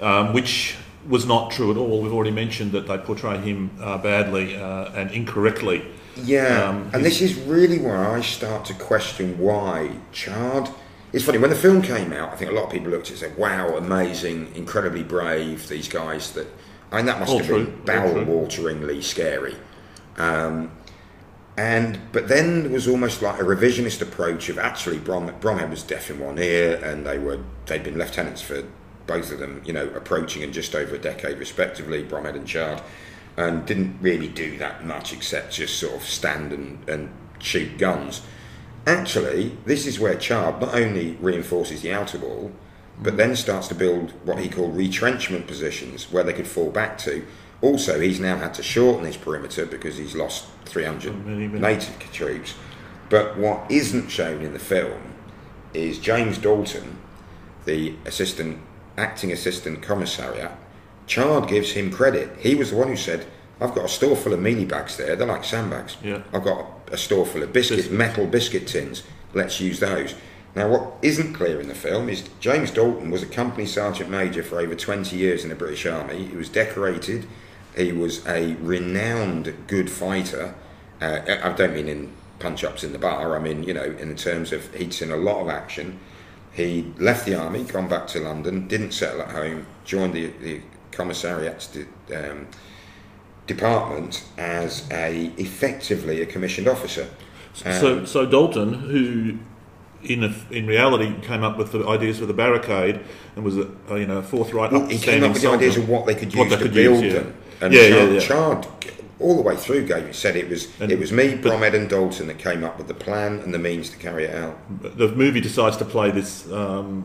um, which was not true at all. We've already mentioned that they portray him uh, badly uh, and incorrectly.
Yeah,
Um,
and this is really where I start to question why Chard. It's funny when the film came out. I think a lot of people looked at it and said, "Wow, amazing, incredibly brave." These guys that I mean, that must
All
have
true,
been bowel-wateringly scary. Um, and but then there was almost like a revisionist approach of actually Brom, Bromhead was deaf in one ear, and they were they'd been lieutenants for both of them, you know, approaching in just over a decade respectively, Bromhead and Chard, and didn't really do that much except just sort of stand and, and shoot guns. Actually, this is where Chard not only reinforces the outer wall, but mm. then starts to build what he called retrenchment positions where they could fall back to. Also, he's now had to shorten his perimeter because he's lost 300
Many, many.
native troops. But what isn't shown in the film is James Dalton, the assistant, acting assistant commissariat. Chard gives him credit. He was the one who said, "I've got a store full of mealie bags there. They're like sandbags.
Yeah.
I've got a store full of biscuits, metal biscuit tins. Let's use those." Now, what isn't clear in the film is James Dalton was a company sergeant major for over 20 years in the British Army. He was decorated. He was a renowned good fighter. Uh, I don't mean in punch ups in the bar. I mean, you know, in terms of he'd seen a lot of action. He left the army, gone back to London, didn't settle at home, joined the, the commissariat's de- um, department as a effectively a commissioned officer.
so, so Dalton, who in a, in reality came up with the ideas for the barricade and was a, you know forthright,
Well, he came up with the ideas of what they could use
they
to
could
build
use, yeah.
them. And
Yeah,
Chard,
yeah, yeah.
Chard, all the way through, gave said it was
And-
it was me, Bromhead, and Dalton that came up with the plan and the means to carry it out.
the movie decides to play this um,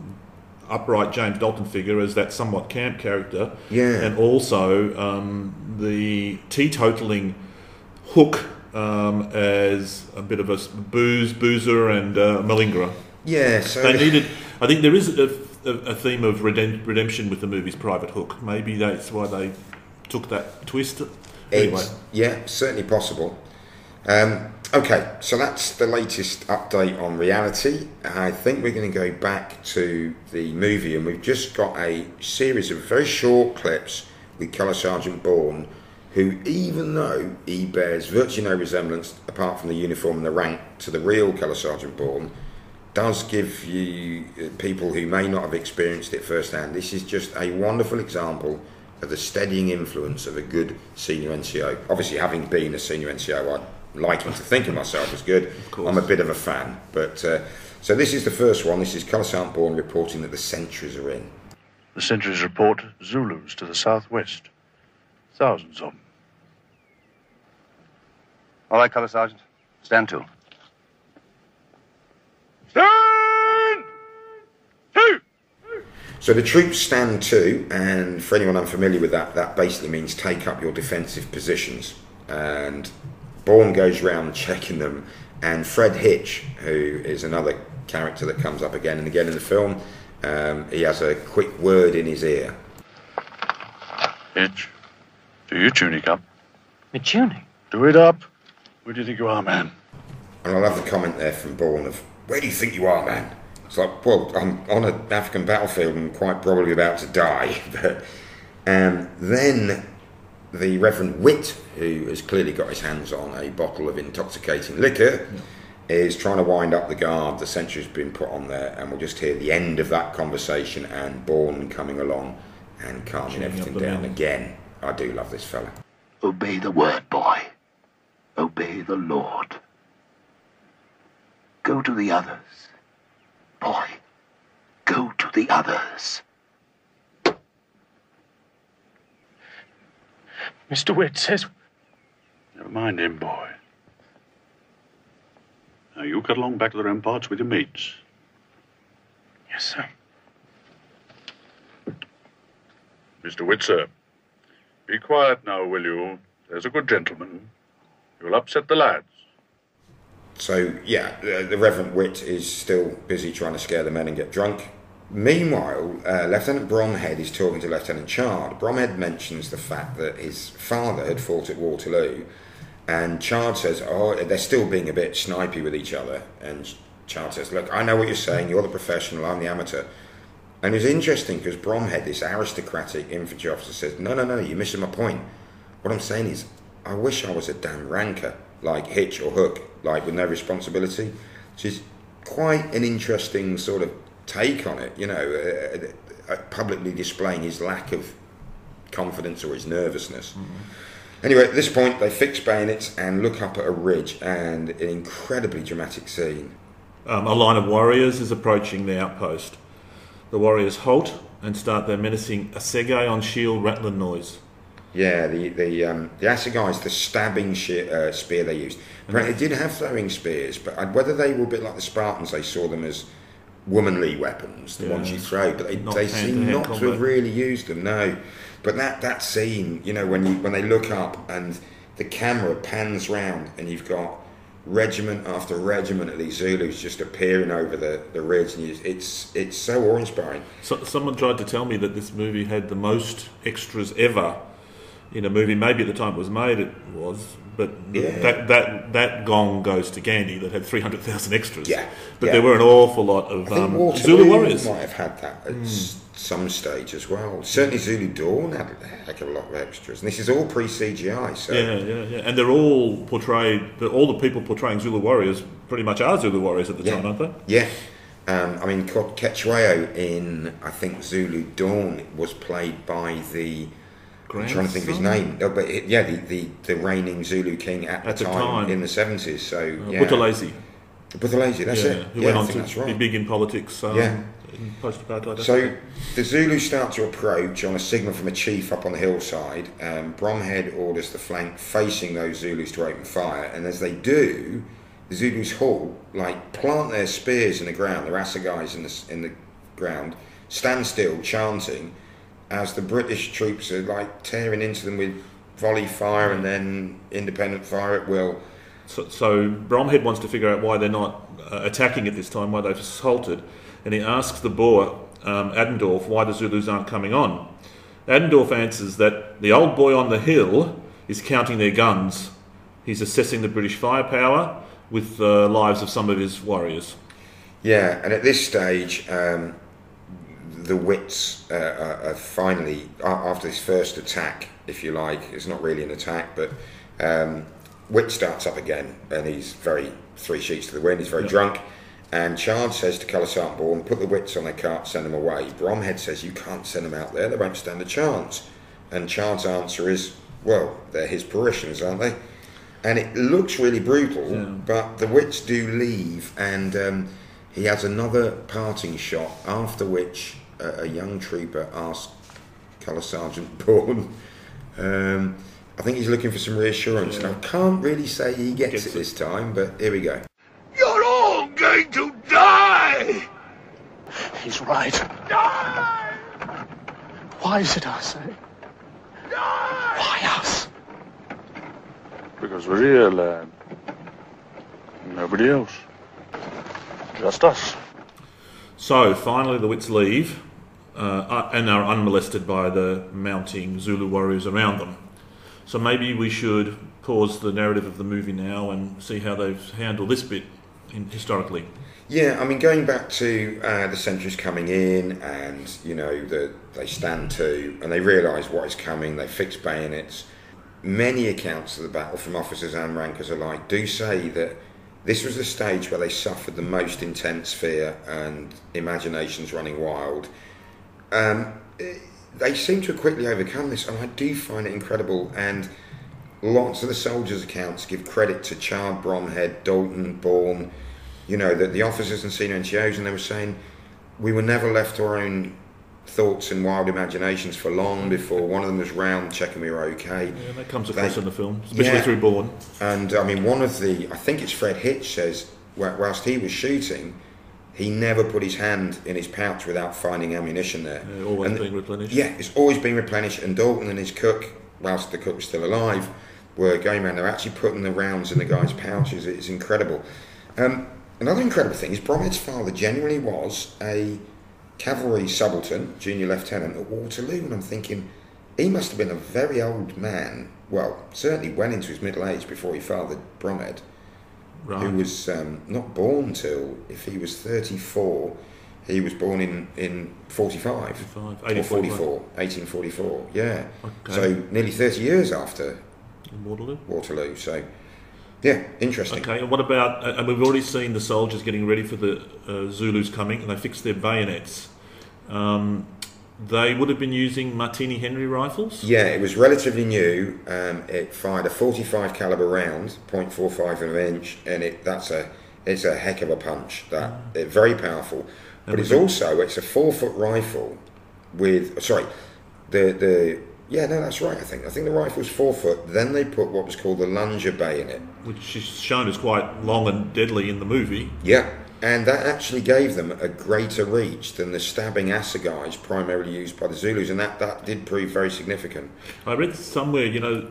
upright James Dalton figure as that somewhat camp character,
Yeah.
and also um, the teetotaling Hook um, as a bit of a booze boozer and uh, malingerer.
Yeah, so
They needed. I think there is a, a, a theme of redemption with the movie's Private Hook. Maybe that's why they took that twist. Anyway,
It's, yeah, certainly possible. Um, okay, so that's the latest update on reality. I think we're going to go back to the movie, and we've just got a series of very short clips with Colour Sergeant Bourne, who, even though he bears virtually no resemblance, apart from the uniform and the rank, to the real Colour Sergeant Bourne, does give you uh, people who may not have experienced it firsthand. This is just a wonderful example of the steadying influence of a good senior NCO. Obviously, having been a senior NCO, I liking to think of myself as good.
course.
I'm a bit of a fan, but uh, so this is the first one. This is Colour Sergeant Bourne reporting that the sentries are in.
The sentries report Zulus to the southwest. Thousands of them.
All right, Colour Sergeant. Stand to.
Stand! Two!
So the troops stand to, and for anyone unfamiliar with that, that basically means take up your defensive positions. And Bourne goes round checking them, and Fred Hitch, who is another character that comes up again and again in the film, um, he has a quick word in his ear.
Hitch, do you tunic up?
My tunic?
Do it up. Where do you think you are, man?
And I love the comment there from Bourne of, Where do you think you are, man? It's like, well, I'm on an African battlefield and quite probably about to die. But um, then the Reverend Witt, who has clearly got his hands on a bottle of intoxicating liquor, is trying to wind up the guard. The sentry's been put on there, and we'll just hear the end of that conversation and Bourne coming along and calming
Tuning
everything down
men.
again. I do love this fella.
Obey the word, boy. Obey the Lord. Go to the others. Boy, go to the others.
Mr. Witt says
Never mind him, boy. Now you cut along back to the ramparts with your mates.
Yes, sir.
Mr. Witt, sir. be quiet now, will you? There's a good gentleman. You'll upset the lads.
So yeah, the, Reverend Witt is still busy trying to scare the men and get drunk. Meanwhile, uh, Lieutenant Bromhead is talking to Lieutenant Chard. Bromhead mentions the fact that his father had fought at Waterloo, and Chard says, "Oh, they're still being a bit snipey with each other." And Chard says, "Look, I know what you're saying. You're the professional. I'm the amateur." And it's interesting because Bromhead, this aristocratic infantry officer, says, "No, no, no, you're missing my point. What I'm saying is, I wish I was a damn ranker like Hitch or Hook, like with no responsibility." Which is quite an interesting sort of take on it, you know, uh, uh, publicly displaying his lack of confidence or his nervousness. Anyway, at this point, they fix bayonets and look up at a ridge, and an incredibly dramatic scene.
Um, a line of warriors is approaching the outpost. The warriors halt and start their menacing assegai on shield rattling noise.
Yeah, the the um, the assegais, the stabbing she- uh, spear they used. Apparently, they did have throwing spears, but uh, whether they were a bit like the Spartans, they saw them as womanly weapons, the
Yeah.
ones you throw. But they, they seem not to have really used them. No, but that that scene, you know, when you when they look up and the camera pans round and you've got regiment after regiment of these Zulus just appearing over the, the ridge, and you, it's it's so awe-inspiring.
So, someone tried to tell me that this movie had the most extras ever in a movie. Maybe at the time it was made, it was, but
Yeah.
that, that that gong goes to Gandhi that had 300,000 extras.
Yeah,
But
yeah.
there were an awful lot of um, Zulu warriors.
might have had that at s- some stage as well. Certainly Zulu Dawn had a heck of a lot of extras, and this is all pre CGI. So
Yeah, yeah, yeah. And they're all portrayed, all the people portraying Zulu warriors pretty much are Zulu warriors at the
Yeah.
time, aren't they?
yeah. Um, I mean, Cetshwayo in I think Zulu Dawn was played by the. I'm trying to think of his name. No, but it, yeah, the, the, the reigning Zulu king at,
At
the, time,
time.
in the seventies. So
Uh,
yeah,
Buthelezi,
Buthelezi, that's
yeah,
it.
who
yeah,
went on to
that's
be big in politics um,
Yeah.
in post-apartheid.
So the Zulus start to approach on a signal from a chief up on the hillside. Um, Bromhead orders the flank facing those Zulus to open fire, and as they do, the Zulus halt, like plant their spears in the ground, their assegais in the in the ground, stand still, chanting, as the British troops are like tearing into them with volley fire and then independent fire at will.
So, so Bromhead wants to figure out why they're not uh, attacking at this time, why they've assaulted, and he asks the Boer, um, Adendorff, why the Zulus aren't coming on. Adendorff answers that the old boy on the hill is counting their guns. He's assessing the British firepower with the lives of some of his warriors.
Yeah, and at this stage, um, the Witts uh, are, are finally after this first attack, if you like. It's not really an attack, but um, Witt starts up again, and he's very three sheets to the wind. He's very drunk, And Chard says to Colour Sergeant Bourne, put the Witts on their cart, send them away. Bromhead says, you can't send them out there, they won't stand a chance. And Chard's answer is, well, they're his parishioners, aren't they? And it looks really brutal,
Yeah.
but the Witts do leave, and um, he has another parting shot, after which a, a young trooper asks Colour Sergeant Bourne, um, I think he's looking for some reassurance, and I can't really say he gets,
Gets
it
it.
this time, but here we go.
You're all going to die!
He's right.
Die!
Why is it us, eh?
Die!
Why us?
Because we're here, lad. Nobody else. Just us.
So finally, the Witts leave uh, and are unmolested by the mounting Zulu warriors around them. So maybe we should pause the narrative of the movie now and see how they've handled this bit in, historically.
Yeah, I mean, going back to uh, the sentries coming in, and you know, the, they stand to, and they realise what is coming. They fix bayonets. Many accounts of the battle from officers and rankers alike do say that this was the stage where they suffered the most intense fear and imaginations running wild. Um, they seem to have quickly overcome this, and I do find it incredible. And lots of the soldiers' accounts give credit to Chard, Bromhead, Dalton, Bourne, you know, that the officers and senior NCOs, and they were saying we were never left to our own thoughts and wild imaginations for long before one of them was round checking we were okay.
And that comes across
They-
in the film, especially
Yeah.
through Bourne.
And I mean, one of the, I think it's Fred Hitch says, whilst he was shooting, he never put his hand in his pouch without finding ammunition there.
Yeah, always
And-
being replenished.
Yeah, it's always been replenished. And Dalton and his cook, whilst the cook was still alive, were going around. They're actually putting the rounds in the guys' pouches. It's incredible. Um, another incredible thing is Bromhead's father genuinely was a cavalry subaltern, junior lieutenant at Waterloo. And I'm thinking, he must have been a very old man. Well, certainly went into his middle age before he fathered Bromhead
Right.
who was um, not born till if he was 34 he was born in in 45
45,
or
84,
44 1844 yeah
Okay.
so nearly 30 years after
Waterloo.
Waterloo so yeah interesting
Okay, and what about? And we've already seen the soldiers getting ready for the uh, Zulus coming, and they fixed their bayonets. Um, they would have been using Martini Henry rifles.
yeah it was relatively new um, it fired a 45 caliber round 0.45 of an inch and it that's a it's a heck of a punch that it, very powerful. But it's also it's a four foot rifle with sorry the the yeah no that's right I think. I think the rifle's four foot then they put what was called the lunger bayonet
which is shown as quite long and deadly in the movie.
yeah and that actually gave them a greater reach than the stabbing assegais primarily used by the Zulus and that that did prove very significant
I read somewhere, you know,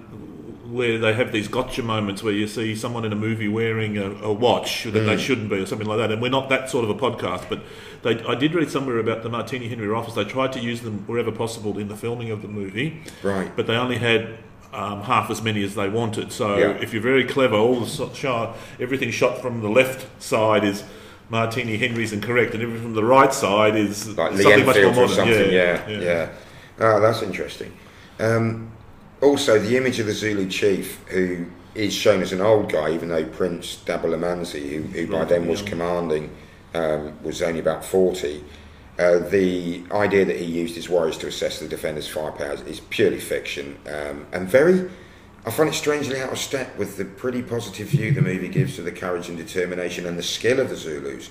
where they have these gotcha moments where you see someone in a movie wearing a, a watch that
Mm.
they shouldn't be, or something like that. And we're not that sort of a podcast, but they, I did read somewhere about the Martini Henry rifles. They tried to use them wherever possible in the filming of the movie,
right
but they only had um, half as many as they wanted. So
Yeah.
if you're very clever, all the shot, everything shot from the left side is. Martini Henry's incorrect, and everything from the right side is
like
something much more
or
modern.
something. Yeah, yeah. Oh, that's interesting. Um, also, the image of the Zulu chief, who is shown as an old guy, even though Prince Dabulamanzi, who, who by then was commanding, um, was only about forty. Uh, the idea that he used his warriors to assess the defenders' firepower is purely fiction um, and very. I find it strangely out of step with the pretty positive view the movie gives to the courage and determination and the skill of the Zulus.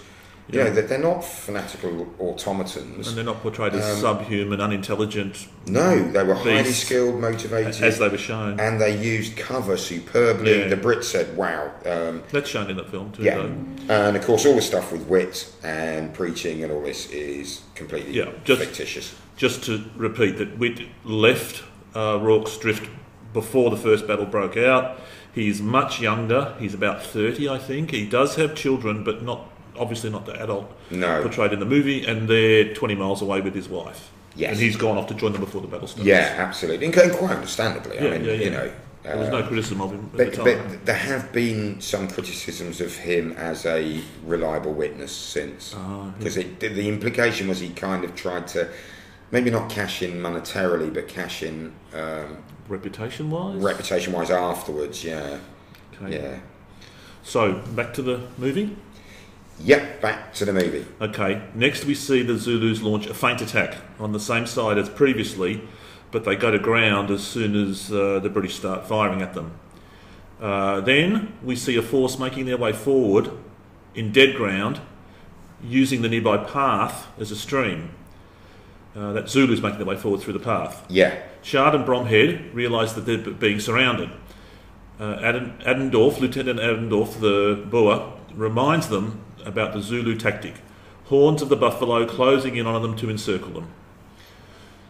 You know, that they're not fanatical automatons.
And they're not portrayed as
Um,
subhuman, unintelligent,
No, they were highly
Beasts.
skilled, motivated,
as they were shown.
and they used cover superbly.
Yeah.
The Brits said, "Wow." Um,
That's shown in the film too.
yeah,
though.
and of course, all the stuff with Witt and preaching and all this is completely
Yeah, just-
fictitious.
Just to repeat that Witt left uh, Rorke's Drift before the first battle broke out. He's much younger. He's about thirty, I think. He does have children, but not obviously not the adult
No.
portrayed in the movie. And they're twenty miles away with his wife.
Yes.
and he's gone off to join them before the battle starts.
Yeah, absolutely, and quite understandably.
Yeah,
I mean,
yeah, yeah.
you know.
There was
uh,
no criticism of him at
But,
the
but there have been some criticisms of him as a reliable witness since, because the implication was he kind of tried to maybe not cash in monetarily, but cash in um,
Reputation wise,
reputation wise afterwards. Yeah,
Okay.
yeah,
So back to the movie.
Yep, back to the movie.
Okay, next we see the Zulus launch a feint attack on the same side as previously, but they go to ground as soon as uh, the British start firing at them. Uh, then we see a force making their way forward in dead ground using the nearby path as a stream. Uh, that Zulus making their way forward through the path.
Yeah,
Chard and Bromhead realise that they're being surrounded. Uh, Aden, Adendorff, Lieutenant Adendorff, the Boer, reminds them about the Zulu tactic horns of the buffalo closing in on them to encircle them.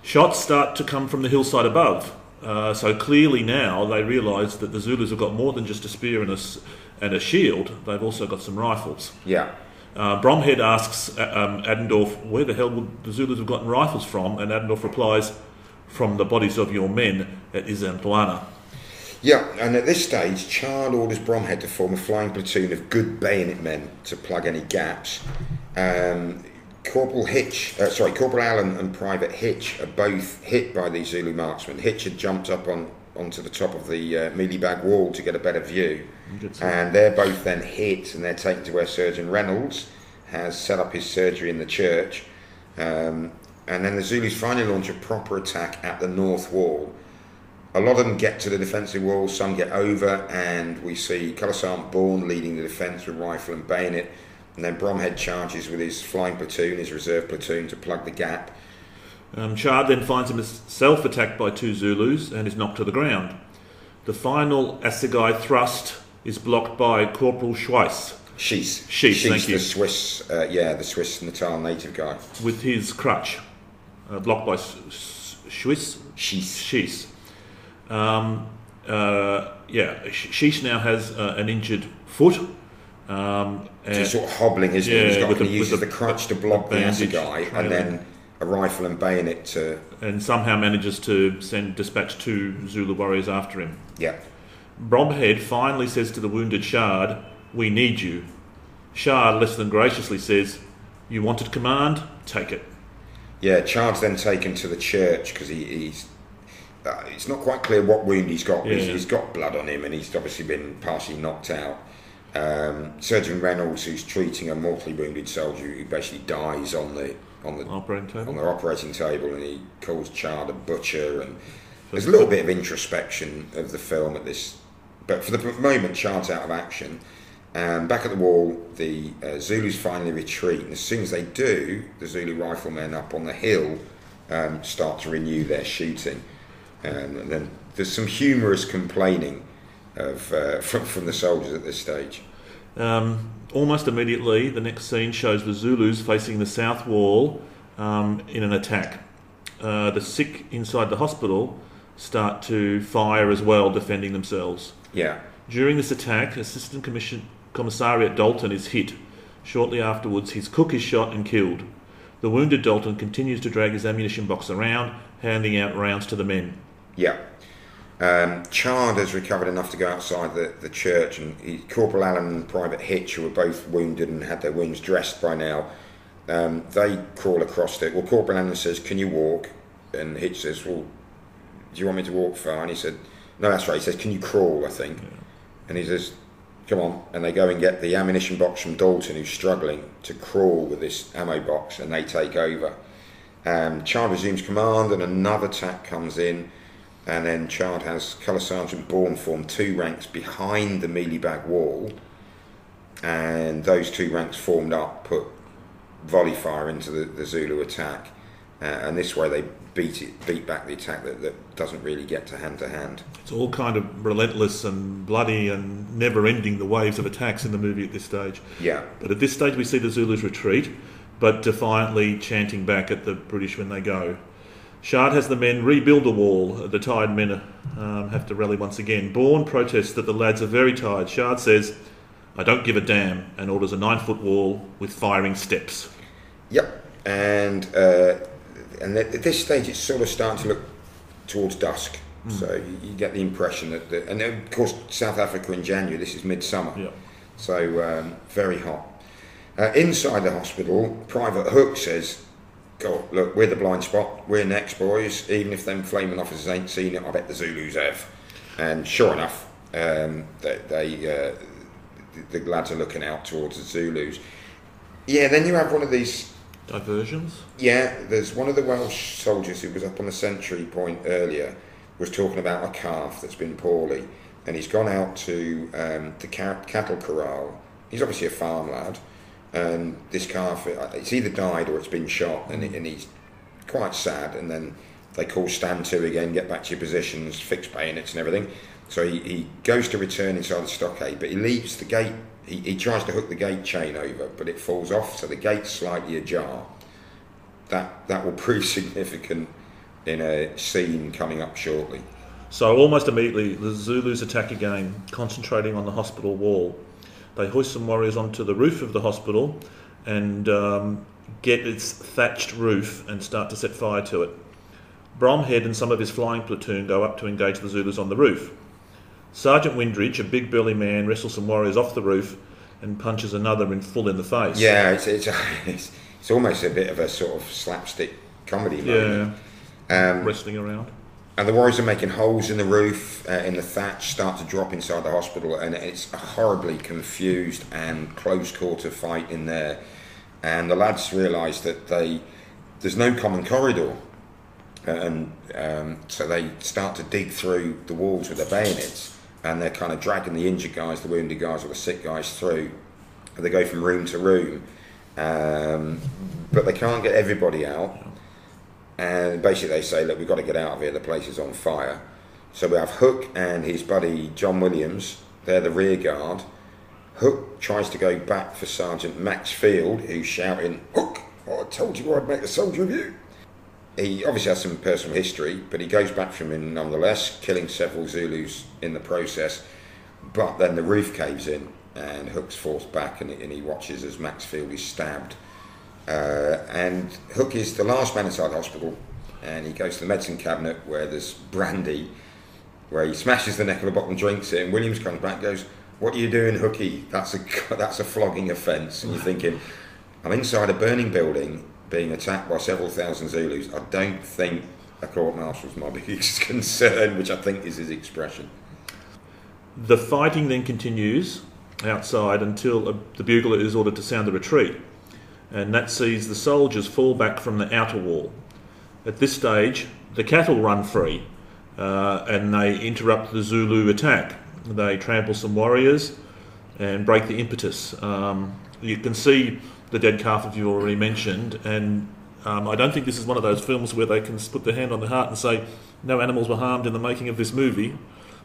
Shots start to come from the hillside above, uh, so clearly now they realise that the Zulus have got more than just a spear and a, and a shield, they've also got some rifles.
yeah.
Uh, Bromhead asks uh, um, Adendorff, where the hell would the Zulus have gotten rifles from? And Adendorff replies, from the bodies of your men at Isandlwana.
Yeah, and at this stage, Chard orders Bromhead to form a flying platoon of good bayonet men to plug any gaps. Um, Corporal Hitch, uh, sorry, Corporal Allen and Private Hitch are both hit by these Zulu marksmen. Hitch had jumped up on onto the top of the uh, mealy bag wall to get a better view, and they're both then hit, and they're taken to where Surgeon Reynolds has set up his surgery in the church. Um, and then the Zulus finally launch a proper attack at the north wall. A lot of them get to the defensive wall, some get over, and we see Sergeant Bourne leading the defence with rifle and bayonet. And then Bromhead charges with his flying platoon, his reserve platoon, to plug the gap.
Um, Chard then finds himself attacked by two Zulus and is knocked to the ground. The final Assegai thrust is blocked by Corporal Schiess
Schiess.
Schiess, thank
the
you.
Swiss, uh, yeah, the Swiss Natal native guy.
with his crutch, uh, blocked by S- S-. Schiess. Um, uh, yeah, Sh- Schiess now has uh, an injured foot. Um, and
Just sort of hobbling, isn't
Yeah,
he? He's got,
with
he uses
with
the,
the-
crutch to block the
bandage
guy,
trailing.
and then a rifle and bayonet to.
and somehow manages to send dispatch two Zulu warriors after him.
Yeah.
Bromhead finally says to the wounded Chard, We need you. Chard less than graciously says, You wanted command? Take it.
Yeah, Chard's then taken to the church because he, he's. Uh, it's not quite clear what wound he's got. but He's, he's got blood on him, and he's obviously been partially knocked out. Um, Surgeon Reynolds, who's treating a mortally wounded soldier who basically dies on the on the
Operating table.
on the operating table, and he calls Chard a butcher. And there's a little bit of introspection of the film at this, but for the moment, Chard's out of action. Um, back at the wall, the uh, Zulus finally retreat, and as soon as they do, the Zulu riflemen up on the hill um, start to renew their shooting. Um, and then there's some humorous complaining of uh, from, from the soldiers at this stage.
Um, almost immediately, the next scene shows the Zulus facing the south wall um, in an attack. Uh, the sick inside the hospital start to fire as well, defending themselves.
Yeah,
During this attack, Assistant Commission Commissariat Dalton is hit. Shortly afterwards, his cook is shot and killed. The wounded Dalton continues to drag his ammunition box around, handing out rounds to the men.
yeah. Um, Chard has recovered enough to go outside the, the church, and he, Corporal Allen and Private Hitch, who were both wounded and had their wounds dressed by now, um, they crawl across it. Well, Corporal Allen says, "Can you walk?" And Hitch says, "Well, do you want me to walk far?" And he said, "No, that's right." He says, "Can you crawl?" I think, and he says, "Come on!" And they go and get the ammunition box from Dalton, who's struggling to crawl with this ammo box, and they take over. Um, Chard resumes command, and another attack comes in. And then Chard has Colour Sergeant Bourne form two ranks behind the mealy bag wall, and those two ranks formed up put volley fire into the, the Zulu attack, uh, and this way they beat it, beat back the attack that, that doesn't really get to hand to hand.
It's all kind of relentless and bloody and never ending the waves of attacks in the movie at this stage.
Yeah,
But at this stage, we see the Zulus retreat, but defiantly chanting back at the British when they go. Chard has the men rebuild the wall. The tired men um, have to rally once again. Bourne protests that the lads are very tired. Chard says, I don't give a damn, and orders a nine foot wall with firing steps.
Yep, and uh, and at this stage it's sort of starting to look towards dusk. So you, you get the impression that, the, and then, of course South Africa in January. This is midsummer,
Yep.
so um, very hot. Uh, inside the hospital, Private Hook says, "God, look, we're the blind spot. We're next, boys. Even if them flaming officers ain't seen it, I bet the Zulus have." And sure enough, um, they, they uh, the, the lads are looking out towards the Zulus. Yeah, then you have one of these.
Diversions.
Yeah, there's one of the Welsh soldiers who was up on the sentry point earlier was talking about a calf that's been poorly, and he's gone out to um, the ca- cattle corral. He's obviously a farm lad, and this calf it's either died or it's been shot, and, and he's quite sad. And then they call stand to again, get back to your positions, fix bayonets and everything. So he, he goes to return inside the stockade, but he leaves the gate. He, he tries to hook the gate chain over, but it falls off, so the gate's slightly ajar. That that will prove significant in a scene coming up shortly.
So almost immediately, the Zulus attack again, concentrating on the hospital wall. They hoist some warriors onto the roof of the hospital and um, get its thatched roof and start to set fire to it. Bromhead and some of his flying platoon go up to engage the Zulus on the roof. Sergeant Windridge, a big burly man, wrestles some warriors off the roof and punches another in full in the face.
Yeah, it's it's, it's, it's almost a bit of a sort of slapstick comedy
Yeah.
Um,
Wrestling around.
And the warriors are making holes in the roof, uh, in the thatch, start to drop inside the hospital, and it's a horribly confused and close quarter fight in there. And the lads realise that they there's no common corridor, and um, so they start to dig through the walls with their bayonets, and they're kind of dragging the injured guys, the wounded guys, or the sick guys through. And they go from room to room, um, but they can't get everybody out. And basically, they say, "Look, we've got to get out of here. The place is on fire." So we have Hook and his buddy John Williams. They're the rear guard. Hook tries to go back for Sergeant Maxfield, who's shouting, "Hook! I told you I'd make a soldier of you." He obviously has some personal history, but he goes back from him nonetheless, killing several Zulus in the process. But then the roof caves in, and Hook's forced back, and, and he watches as Maxfield is stabbed. Uh, and Hook is the last man inside the hospital, and he goes to the medicine cabinet where there's brandy, where he smashes the neck of a bottle and drinks it. And Williams comes back, goes, "What are you doing, Hooky? That's a that's a flogging offence." And you're thinking, "I'm inside a burning building, being attacked by several thousand Zulus. I don't think a court martial is my biggest concern," which I think is his expression.
The fighting then continues outside until uh, the bugler is ordered to sound the retreat, and that sees the soldiers fall back from the outer wall. At this stage, the cattle run free uh, and they interrupt the Zulu attack. They trample some warriors and break the impetus. Um, you can see the dead calf, as you already mentioned, and um, I don't think this is one of those films where they can put their hand on their heart and say, no animals were harmed in the making of this movie.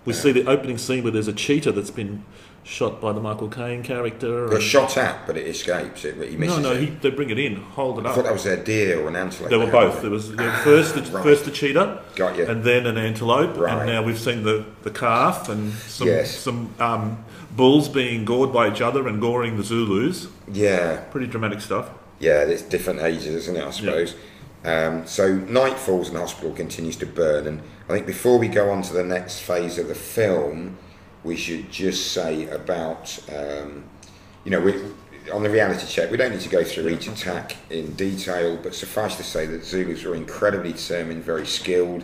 We see the opening scene where there's a cheetah that's been shot by the Michael Caine character.
They're shot at, but it escapes. It, he
no,
misses
no,
it.
he, they bring it in, hold it
I
up.
I thought that was their deer or an antelope.
There were both. There was there was first the,
right.
first the cheetah,
Got you.
and then an antelope,
Right.
and now we've seen the, the calf and some
Yes.
some um, bulls being gored by each other and goring the Zulus.
Yeah,
Pretty dramatic stuff.
yeah, it's different ages, isn't it? I suppose. Um, so night falls and the hospital continues to burn, and I think before we go on to the next phase of the film, we should just say about um, you know we, on the reality check. We don't need to go through each attack in detail, but suffice to say that Zulus were incredibly determined, very skilled,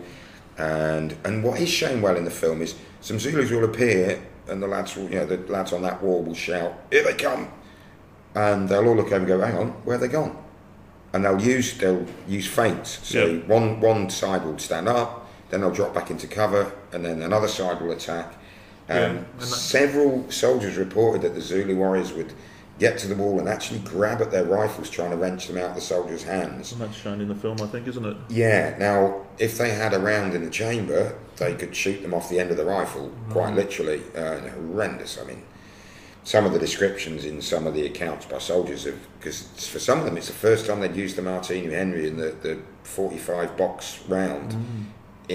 and and what is shown well in the film is some Zulus will appear, and the lads will you know the lads on that wall will shout, "Here they come!" and they'll all look over and go, "Hang on, where are they gone?" And they'll use they'll use feints. So
Yeah.
one one side will stand up, then they'll drop back into cover, and then another side will attack. Um,
Yeah, and
several soldiers reported that the Zulu warriors would get to the wall and actually grab at their rifles, trying to wrench them out of the soldiers' hands.
And that's shown in the film, I think, isn't it?
Yeah. Now, if they had a round in the chamber, they could shoot them off the end of the rifle, quite literally. Uh, horrendous. I mean, some of the descriptions in some of the accounts by soldiers of because for some of them it's the first time they'd used the Martini Henry in the, the 45 box round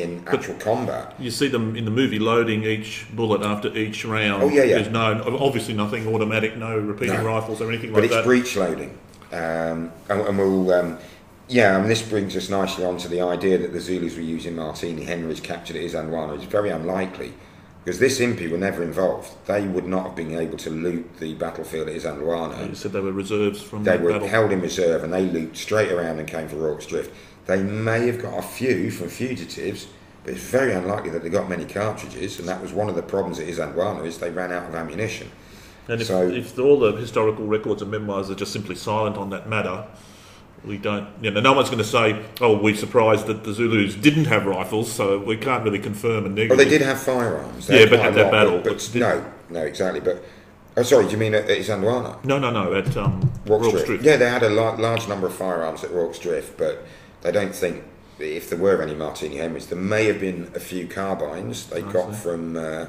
in actual combat.
You see them in the movie loading each bullet after each round.
Oh, yeah, yeah.
There's no obviously nothing automatic, no repeating
No.
rifles or anything
but
like
it's breech loading, um, and, and we'll. Um, yeah, mean, this brings us nicely on to the idea that the Zulus were using Martini Henry's captured at Isandlwana. It's very unlikely because this impi were never involved. They would not have been able to loot the battlefield at Isandlwana.
You said they were reserves from
They
the
were
battle.
held in reserve and they looped straight around and came for Rorke's Drift. They may have got a few from fugitives, but it's very unlikely that they got many cartridges, and that was one of the problems at Isandlwana is they ran out of ammunition.
And if,
So-
if all the historical records and memoirs are just simply silent on that matter, we don't. You know, no one's going to say, "Oh, we're surprised that the Zulus didn't have rifles," so we can't really confirm and
negate.
Well,
they did have firearms. They
Yeah, but at that
lot,
battle,
But,
but
but no, no, exactly. But oh, sorry, do you mean at, at Isandlwana?
No, no, no. At um,
Rorke's Drift.
Drift.
Yeah, they had a lar- large number of firearms at Rorke's Drift, but they don't think if there were any Martini Henrys, there may have been a few carbines they got from uh,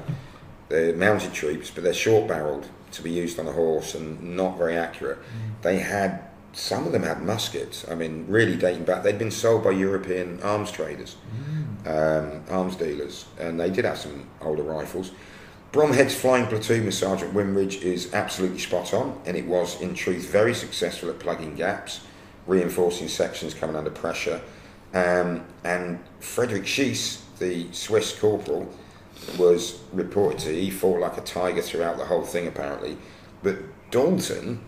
the mounted troops, but they're short barreled to be used on a horse and not very accurate. They had some of them had muskets. I mean, really dating back, they'd been sold by European arms traders, um, arms dealers, and they did have some older rifles. Bromhead's flying platoon with Sergeant Windridge is absolutely spot on, and it was in truth very successful at plugging gaps, reinforcing sections coming under pressure. Um, and Frederick Schiess, the Swiss corporal, was reported to he fought like a tiger throughout the whole thing apparently. But Dalton,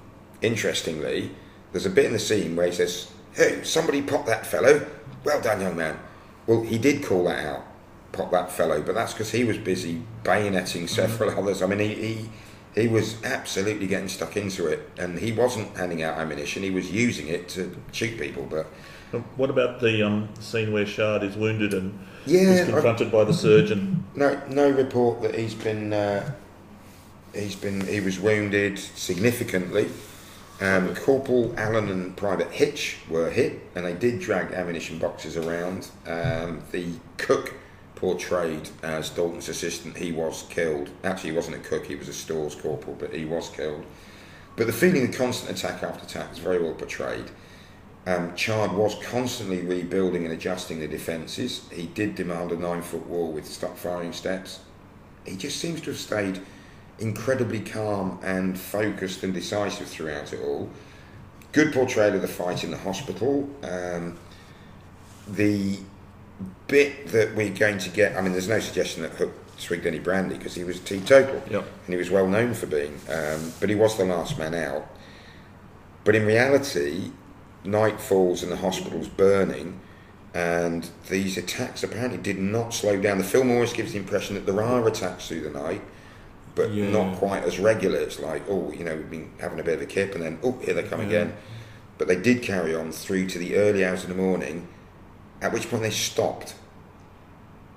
interestingly, there's a bit in the scene where he says, "Hey, somebody pop that fellow! Well done, young man." Well, he did call that out, pop that fellow, but that's because he was busy bayoneting several others. I mean, he, he he was absolutely getting stuck into it, and he wasn't handing out ammunition; he was using it to shoot people. But
What about the um, scene where Chard is wounded and
Yeah,
is confronted by the surgeon?
no, no report that he's been uh, he's been he was wounded significantly. Um, Corporal Allen and Private Hitch were hit, and they did drag ammunition boxes around. Um, the cook portrayed as Dalton's assistant, he was killed. Actually, he wasn't a cook; he was a stores corporal, but he was killed. But the feeling of constant attack after attack is very well portrayed. Um, Chard was constantly rebuilding and adjusting the defences. He did demand a nine foot wall with stop firing steps. He just seems to have stayed incredibly calm and focused and decisive throughout it all. Good portrayal of the fight in the hospital. Um, the bit that we're going to get, I mean, there's no suggestion that Hook swigged any brandy because he was teetotal
Yep.
and he was well known for being, um, but he was the last man out. But in reality, night falls and the hospital's burning, and these attacks apparently did not slow down. The film always gives the impression that there are attacks through the night, but
Yeah.
not quite as regular. It's like, oh, you know, we've been having a bit of a kip, and then, oh, here they come again. But they did carry on through to the early hours of the morning, at which point they stopped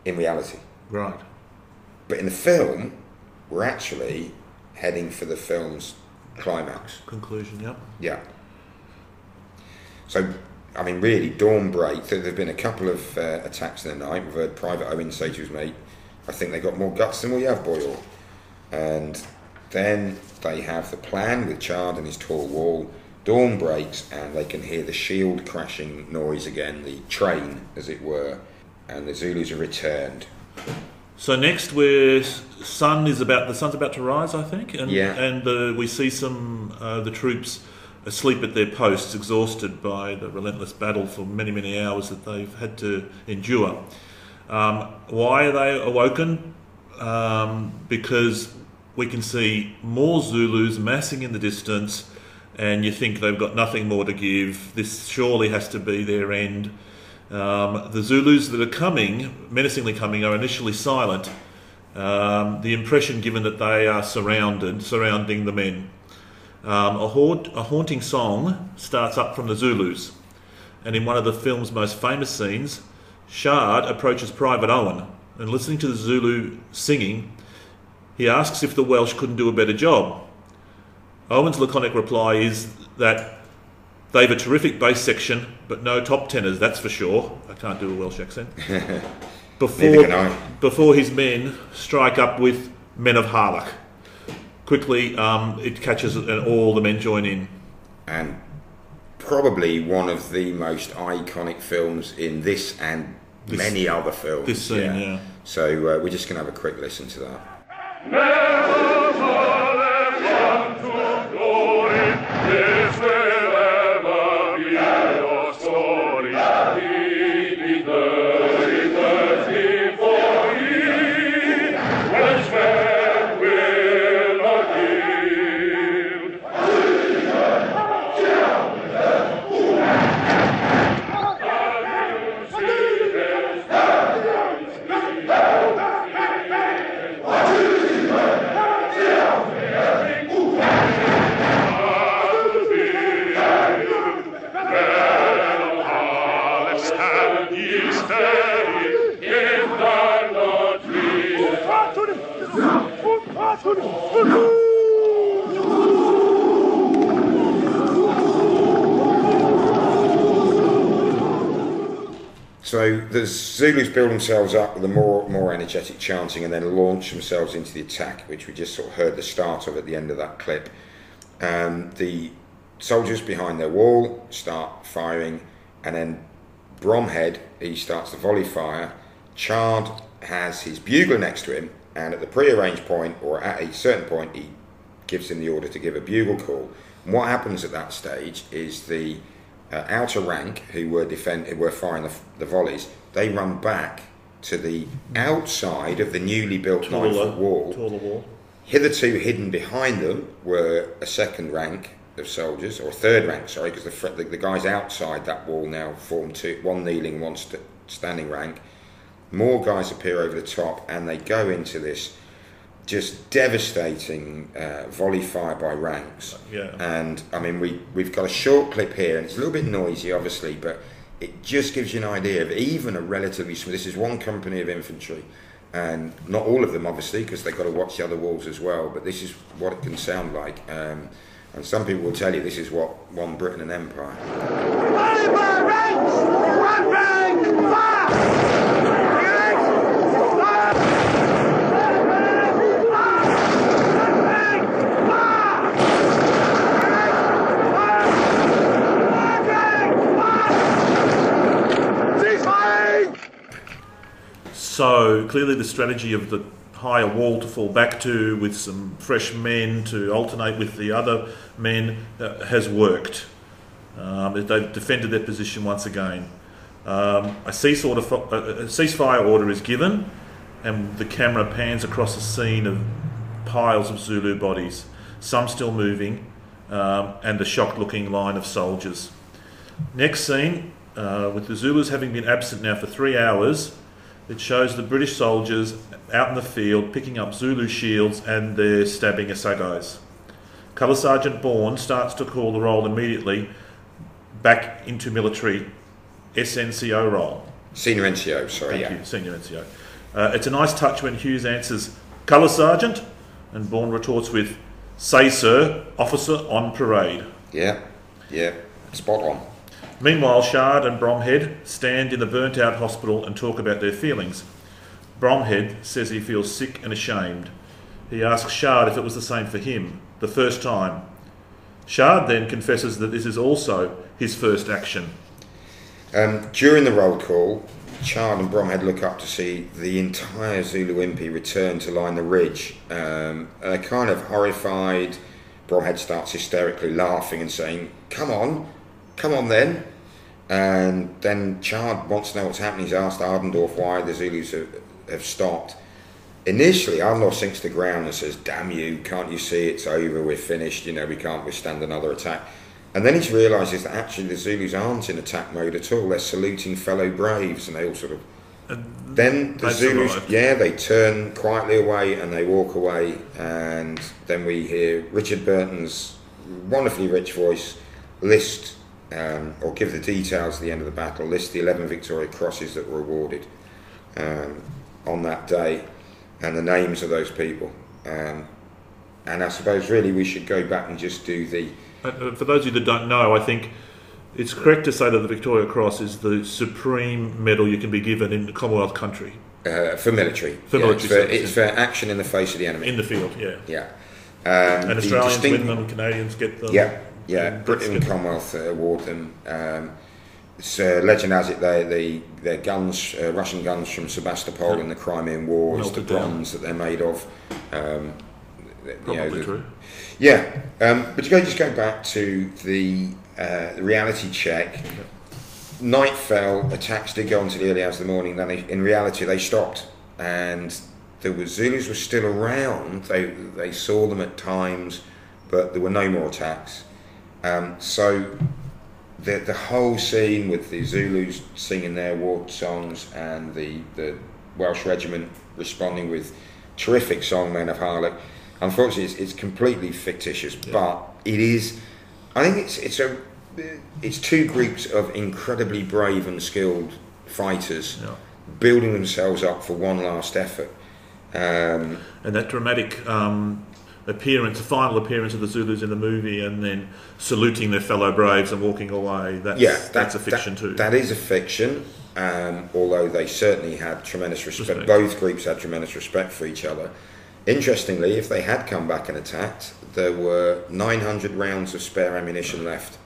in reality.
Right.
But in the film, we're actually heading for the film's climax.
Conclusion. Yep.
Yeah. So, I mean, really, dawn break. There have been a couple of uh, attacks in the night. We've heard Private Owen say to his mate, I think they got more guts than we have, Boyle. And then they have the plan with Chard and his tall wall. Dawn breaks, and they can hear the shield crashing noise again, the train, as it were. And the Zulus are returned.
So next, where sun is about the sun's about to rise, I think, and
Yeah.
and uh, we see some uh, the troops asleep at their posts, exhausted by the relentless battle for many many hours that they've had to endure. Um, why are they awoken? Um, because we can see more Zulus massing in the distance, and you think they've got nothing more to give. This surely has to be their end. Um, the Zulus that are coming, menacingly coming, are initially silent. Um, the impression given that they are surrounded, surrounding the men. Um, a, haunt, a haunting song starts up from the Zulus, and in one of the film's most famous scenes, Chard approaches Private Owen, and listening to the Zulu singing, he asks if the Welsh couldn't do a better job. Owen's laconic reply is that they've a terrific bass section, but no top tenors, that's for sure. I can't do a Welsh accent. Before,
can I.
before his men strike up with Men of Harlech. Quickly, um, it catches and all the men join in.
and probably one of the most iconic films in this and
This-
many other films.
this scene, yeah.
So uh, we're just going to have a quick listen to that. So the Zulus build themselves up with a more more energetic chanting and then launch themselves into the attack, which we just sort of heard the start of at the end of that clip. Um, the soldiers behind their wall start firing, and then Bromhead he starts to volley fire. Chard has his bugler next to him, and at the pre-arranged point or at a certain point, he gives him the order to give a bugle call. And what happens at that stage is the uh, outer rank who were defend who were firing the, the volleys, they run back to the outside of the newly built nine foot wall.
taller wall.
Hitherto hidden behind them were a second rank of soldiers, or a third rank, sorry, because the, the, the guys outside that wall now form two, one kneeling, one st- standing rank. More guys appear over the top, and they go into this just devastating uh, volley fire by ranks.
Yeah.
And I mean, we we've got a short clip here, and it's a little bit noisy, obviously, but it just gives you an idea of even a relatively small. This is one company of infantry, and not all of them, obviously, because they've got to watch the other walls as well. But this is what it can sound like. Um, and some people will tell you this is what won Britain an empire.
So clearly, the strategy of the higher wall to fall back to with some fresh men to alternate with the other men uh, has worked. Um, they've defended their position once again. Um, a, cease order a ceasefire order is given, and the camera pans across a scene of piles of Zulu bodies, some still moving, um, and a shocked looking line of soldiers. Next scene, uh, with the Zulus having been absent now for three hours, it shows the British soldiers out in the field picking up Zulu shields and they're stabbing assegais. Colour Sergeant Bourne starts to call the roll immediately back into military SNCO role.
Senior NCO, sorry,
Thank
yeah.
you, Senior NCO. Uh, it's a nice touch when Hughes answers, Colour Sergeant, and Bourne retorts with, Say, sir, officer on parade.
Yeah, yeah, spot on.
Meanwhile, Chard and Bromhead stand in the burnt out hospital and talk about their feelings. Bromhead says he feels sick and ashamed. He asks Chard if it was the same for him, the first time. Chard then confesses that this is also his first action.
Um, during the roll call, Chard and Bromhead look up to see the entire Zulu Impi return to line the ridge. Um, they're kind of horrified. Bromhead starts hysterically laughing and saying, Come on, come on then. And then Chard wants to know what's happening. He's asked Adendorff why the Zulus have, have stopped. Initially, Adendorff sinks to the ground and says, Damn you, can't you see it's over? We're finished, you know, we can't withstand another attack. And then he realises that actually the Zulus aren't in attack mode at all. They're saluting fellow braves, and they all sort of. then the Zulus,
survived.
yeah, they turn quietly away and they walk away. And then we hear Richard Burton's wonderfully rich voice list um, or give the details at the end of the battle, list the 11 Victoria Crosses that were awarded um, on that day and the names of those people. Um, and I suppose really we should go back and just do the
Uh, uh, For those of you that don't know, I think it's correct to say that the Victoria Cross is the supreme medal you can be given in the Commonwealth country,
uh, for military.
For
Yeah,
military
it's, for, it's for action in the face of the enemy.
in the field, yeah.
yeah. Um,
And Australians
distinct-
win them, Canadians get them.
Yeah, yeah. Britain and
Brits get them.
Commonwealth uh, award them. Um, it's, uh, legend has it they they their guns, uh, Russian guns from Sebastopol in the Crimean War, is the
Melted down.
bronze that they're made of. Um, th- you know,
Probably
the-
true.
Yeah, um, but to go just go back to the, uh, reality check. Night fell, attacks did go on to the early hours of the morning. Then they, in reality, they stopped, and the Zulus were still around. They they saw them at times, but there were no more attacks. Um, so the the whole scene with the Zulus singing their war songs and the the Welsh regiment responding with terrific song "Men of Harlech." Unfortunately, it's, it's completely fictitious, but it is. I think it's it's a it's two groups of incredibly brave and skilled fighters
Yeah.
building themselves up for one last effort. Um,
And that dramatic um, appearance, the final appearance of the Zulus in the movie, and then saluting their fellow braves and walking away. That's,
yeah, that-
that's a fiction
that-
too.
That is a fiction, um, although they certainly had tremendous respect.
Respect.
Both groups had tremendous respect for each other. Interestingly, if they had come back and attacked, there were 900 rounds of spare ammunition left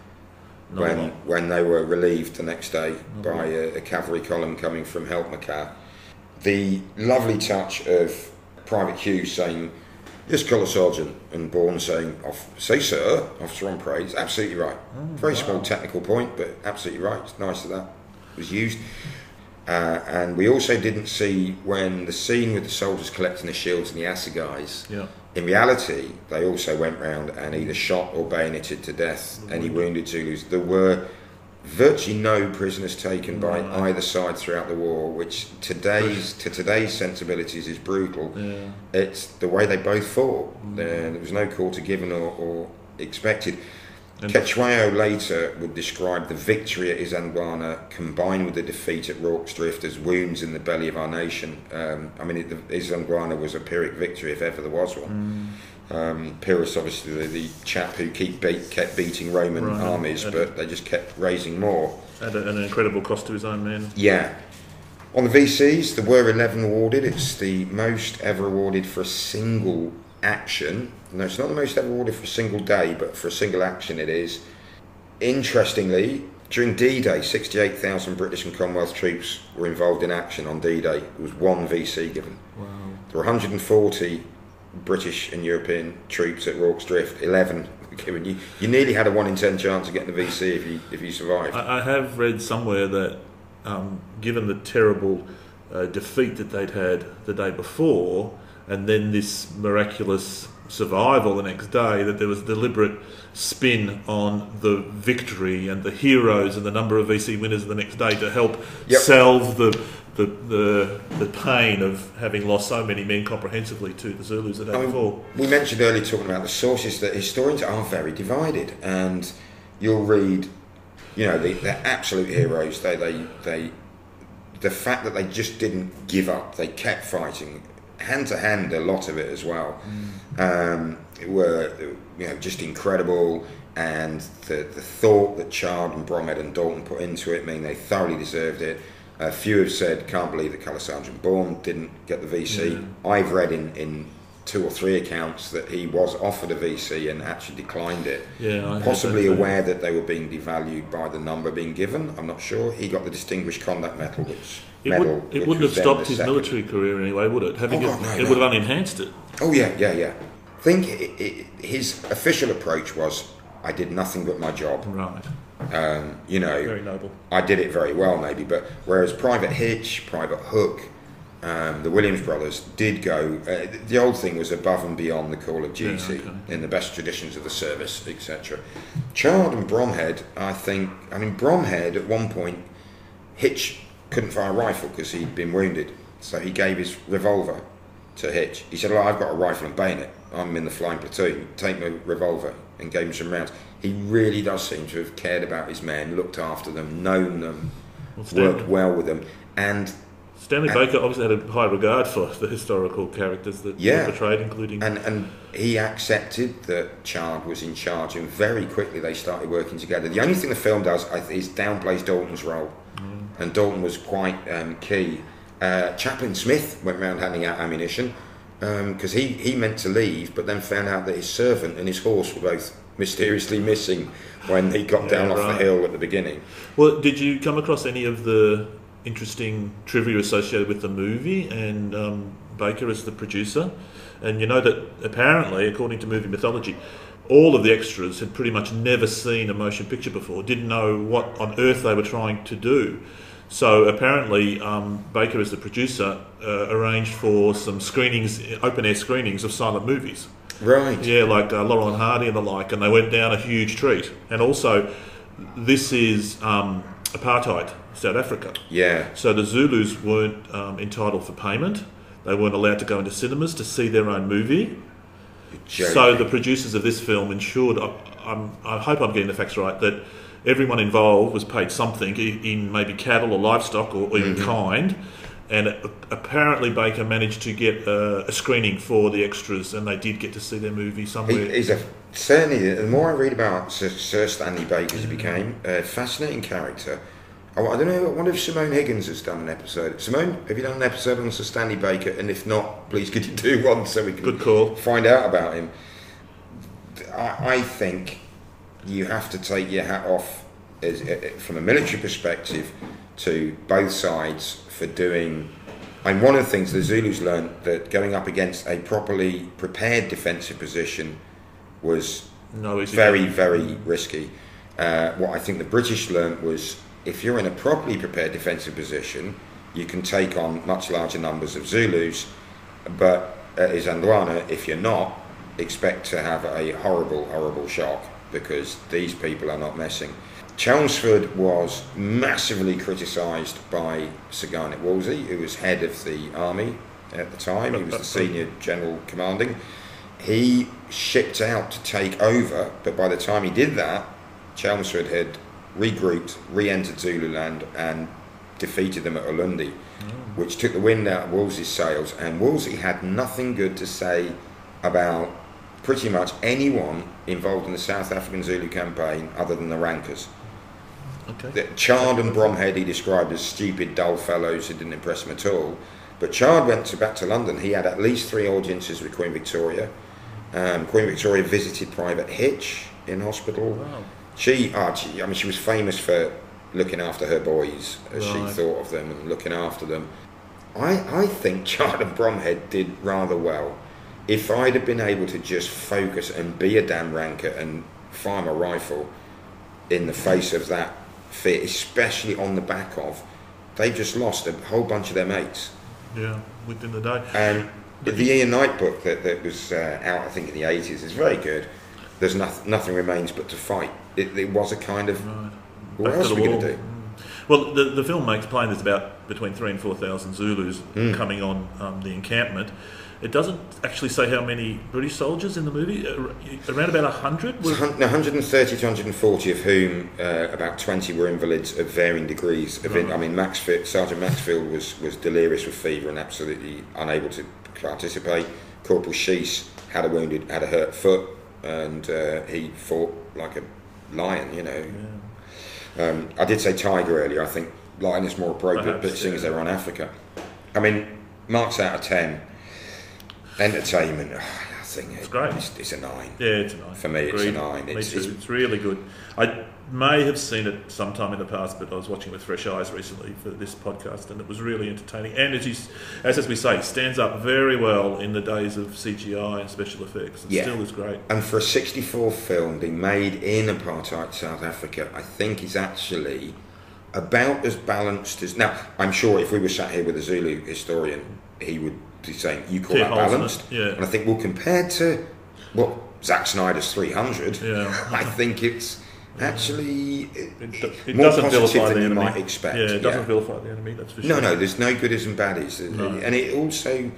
Not
when when they were relieved the next day by a, a cavalry column coming from Helpmekaar. The lovely touch of Private Hughes saying, "Yes, colour sergeant," and Bourne saying, Off, "Say, sir, officer on parade." It's absolutely right. Very small technical point, but absolutely right. It's nice that that was used. Uh, and we also didn't see when the scene with the soldiers collecting the shields and the assegais.
Yeah.
In reality, they also went round and either shot or bayoneted to death any wounded Zulus. There were virtually no prisoners taken by either side throughout the war, which today's to today's sensibilities is brutal.
Yeah.
It's the way they both fought. There, there was no quarter given or, or expected.
And-
Cetshwayo later would describe the victory at Isandlwana combined with the defeat at Rorke's Drift as wounds in the belly of our nation. Um, I mean, it, the, Isandlwana was a Pyrrhic victory if ever there was one. Um, Pyrrhus, obviously, the, the chap who keep beat, kept beating Roman
Right.
armies,
And-
but they just kept raising more.
At an incredible cost to his own men.
Yeah. On the VCs, there were 11 awarded. It's the most ever awarded for a single action. No, it's not the most ever awarded for a single day, but for a single action it is. Interestingly, during D-Day, 68,000 British and Commonwealth troops were involved in action on D-Day. There was one VC given. Wow. There were 140 British and European troops at Rorke's Drift. 11 were given. You, you nearly had a 1 in 10 chance of getting the VC if you, if you survived.
I, I have read somewhere that, um, given the terrible uh, defeat that they'd had the day before, and then this miraculous survival the next day, that there was a deliberate spin on the victory and the heroes and the number of VC winners the next day to help
Yep.
salve the, the the the pain of having lost so many men comprehensively to the Zulus the day
I mean,
before.
we mentioned earlier talking about the sources that historians are very divided, and you'll read, you know, the, the absolute heroes. They, they, they, the fact that they just didn't give up, they kept fighting, hand to hand. A lot of it as well, um, were you know just incredible. And the, the thought that Chard and Bromhead and Dalton put into it, I mean, they thoroughly deserved it. A few have said, can't believe that Colour Sergeant Bourne didn't get the VC. I've read in, in two or three accounts that he was offered a VC and actually declined it.
Yeah, I
Possibly aware that they were being devalued by the number being given. I'm not sure. He got the Distinguished Conduct Medal, which
It,
medal,
would, it wouldn't have stopped his
second.
military career anyway, would it? Having
Oh,
it,
God, no,
it
no.
would have only enhanced it.
Oh yeah, yeah, yeah. I think i i his official approach was, I did nothing but my job.
Right.
Um, you know,
Very noble.
I did it very well, maybe. But whereas Private Hitch, Private Hook, um, the Williams brothers did go. Uh, the old thing was above and beyond the call of duty
okay.
in the best traditions of the service, etc. Chard and Bromhead, I think. I mean, Bromhead at one point, Hitch couldn't fire a rifle because he'd been wounded, so he gave his revolver to Hitch. He said, "Well, I've got a rifle and bayonet. I'm in the flying platoon. Take my revolver." And gave him some rounds. He really does seem to have cared about his men, looked after them, known them,
Well,
worked well with them, and
Stanley
and-
Baker obviously had a high regard for the historical characters that
Yeah.
were portrayed, including
and and he accepted that Chard was in charge, and very quickly they started working together. The only thing the film does is downplays Dalton's role, and Dalton was quite um, key. Uh, Chaplain Smith went round handing out ammunition because he, he meant to leave, but then found out that his servant and his horse were both mysteriously missing when he got
Yeah,
down off the hill at the beginning.
Well, did you come across any of the interesting trivia associated with the movie and um, Baker as the producer? And you know that apparently, according to movie mythology, all of the extras had pretty much never seen a motion picture before, didn't know what on earth they were trying to do. So apparently, um, Baker, as the producer, uh, arranged for some screenings, open air screenings of silent movies.
Right.
Yeah, like uh, Laurel and Hardy and the like, and they went down a huge treat. And also, this is um, apartheid, South Africa.
Yeah.
So the Zulus weren't um, entitled for payment. They weren't allowed to go into cinemas to see their own movie. So the producers of this film ensured, I, I'm, I hope I'm getting the facts right, that everyone involved was paid something in maybe cattle or livestock or, or in
Mm-hmm.
kind. And apparently Baker managed to get uh, a screening for the extras, and they did get to see their movie somewhere.
He, he's a certainly. The more I read about Sir, Sir Stanley Baker, as he became a fascinating character. I, I don't know. I wonder if Simone Higgins has done an episode. Simone, have you done an episode on Sir Stanley Baker? And if not, please could you do one so we can
Good call.
find out about him. I, I think you have to take your hat off as, uh, from a military perspective to both sides for doing. And one of the things the Zulus learned that going up against a properly prepared defensive position was
no,
very, very risky. Uh, what I think the British learnt was if you're in a properly prepared defensive position, you can take on much larger numbers of Zulus, but at Isandlwana, if you're not, expect to have a horrible, horrible shock because these people are not messing. Chelmsford was massively criticised by Sir Garnet Wolseley, who was head of the army at the time. He was the senior general commanding. He shipped out to take over, but by the time he did that, Chelmsford had regrouped, re-entered Zululand, and defeated them at Ulundi, mm. which took the wind out of Wolseley's sails. And Wolsey had nothing good to say about pretty much anyone involved in the South African Zulu campaign other than the rankers.
Okay.
The Chard and Bromhead he described as stupid, dull fellows who didn't impress him at all. But Chard went to, back to London. He had at least three audiences with Queen Victoria. Um, Queen Victoria visited Private Hitch in hospital.
Wow.
She, ah, she, I mean, she was famous for looking after her boys as
Right.
she thought of them and looking after them. I, I think Chard and Bromhead did rather well. If I'd have been able to just focus and be a damn ranker and fire my rifle in the face of that fear, especially on the back of, they just lost a whole bunch of their mates.
Yeah, within the day.
And the Ian Knight book that, that was uh, out, I think, in the 80s is very good. There's nothing, nothing remains but to fight. It, it was a kind of, what else are we going to do?
Well, the, the film makes plain there's about between three and four thousand Zulus
Hmm.
coming on um, the encampment. It doesn't actually say how many British soldiers in the movie. Uh, Around about hundred.
It's a hun- 130 to 140 of whom uh, about 20 were invalids of varying degrees. Of in- I mean Maxfield, Sergeant Maxfield was, was delirious with fever and absolutely unable to participate. Corporal Schiess had a wounded had a hurt foot and uh, he fought like a lion you know. Um, I did say tiger earlier. I think lion is more appropriate
Perhaps,
but seeing as they're on Africa. I mean marks out of 10 entertainment oh, I think it's
great.
it's, it's a 9
Yeah, it's a nine.
For me, it's a nine.
Me
It's-
too.
it's-
really good. I may have seen it sometime in the past, but I was watching it with fresh eyes recently for this podcast, and it was really entertaining. And as, you, as as we say, stands up very well in the days of CGI and special effects. It
Yeah.
still is great.
And for a 64 film being made in apartheid South Africa, I think is actually about as balanced as. Now, I'm sure if we were sat here with a Zulu historian, he would saying, You call
Tear
that
holes
balanced?
yeah.
And I think, well, compared to what Zack Snyder's 300,
Yeah.
I think it's actually
It, do- it
more
doesn't
positive
vilify
than
the
you
enemy.
might expect.
Yeah, it doesn't
yeah.
vilify the enemy. That's for sure.
No, no, there's no goodies and baddies.
No.
And it also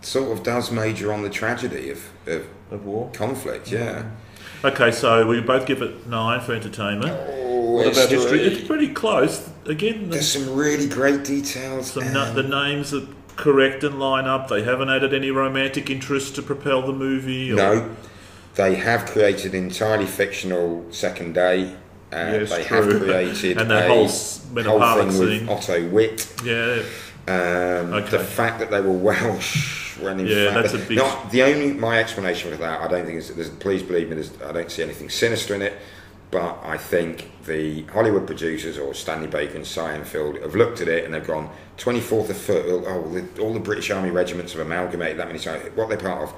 sort of does major on the tragedy of, of
Of war.
conflict, yeah. Mm-hmm.
Okay, so we both give it nine for entertainment.
Oh,
what about history?
history.
It's pretty close. Again, the,
There's some really great details.
some na- the names are correct and line up. They haven't added any romantic interest to propel the movie. Or,
no, they have created an entirely fictional second day. Uh,
Yes,
they
true.
have created
And that whole
whole thing with. Otto Witt.
Yeah,
Um,
Okay.
The fact that they were Welsh when in
Yeah,
fact
that's a big-
Not the only my explanation for that. I don't think is please believe me. I don't see anything sinister in it, but I think the Hollywood producers or Stanley Baker and Cy Endfield have looked at it and they've gone 24th of foot. Oh, the, all the British Army regiments have amalgamated that many times. What are they part of?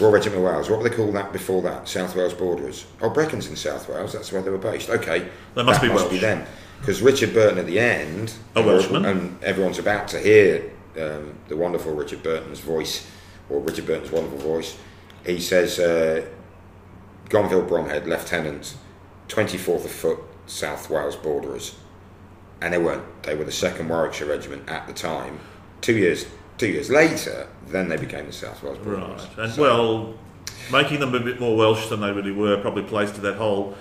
Royal Regiment of Wales. What were they called that before that? South Wales Borderers. Oh, Brecon's in South Wales. That's where they were based. Okay,
They must
that
be
must be them. Because Richard Burton at the end,
A Welshman.
and everyone's about to hear um, the wonderful Richard Burton's voice, or Richard Burton's wonderful voice. He says, uh, Gonville Bromhead, Lieutenant, 24th of Foot, South Wales Borderers. And they weren't. They were the 2nd Warwickshire Regiment at the time. Two years two years later, then they became the South Wales Borderers.
right. And
So-
well, making them a bit more Welsh than they really were probably plays to that whole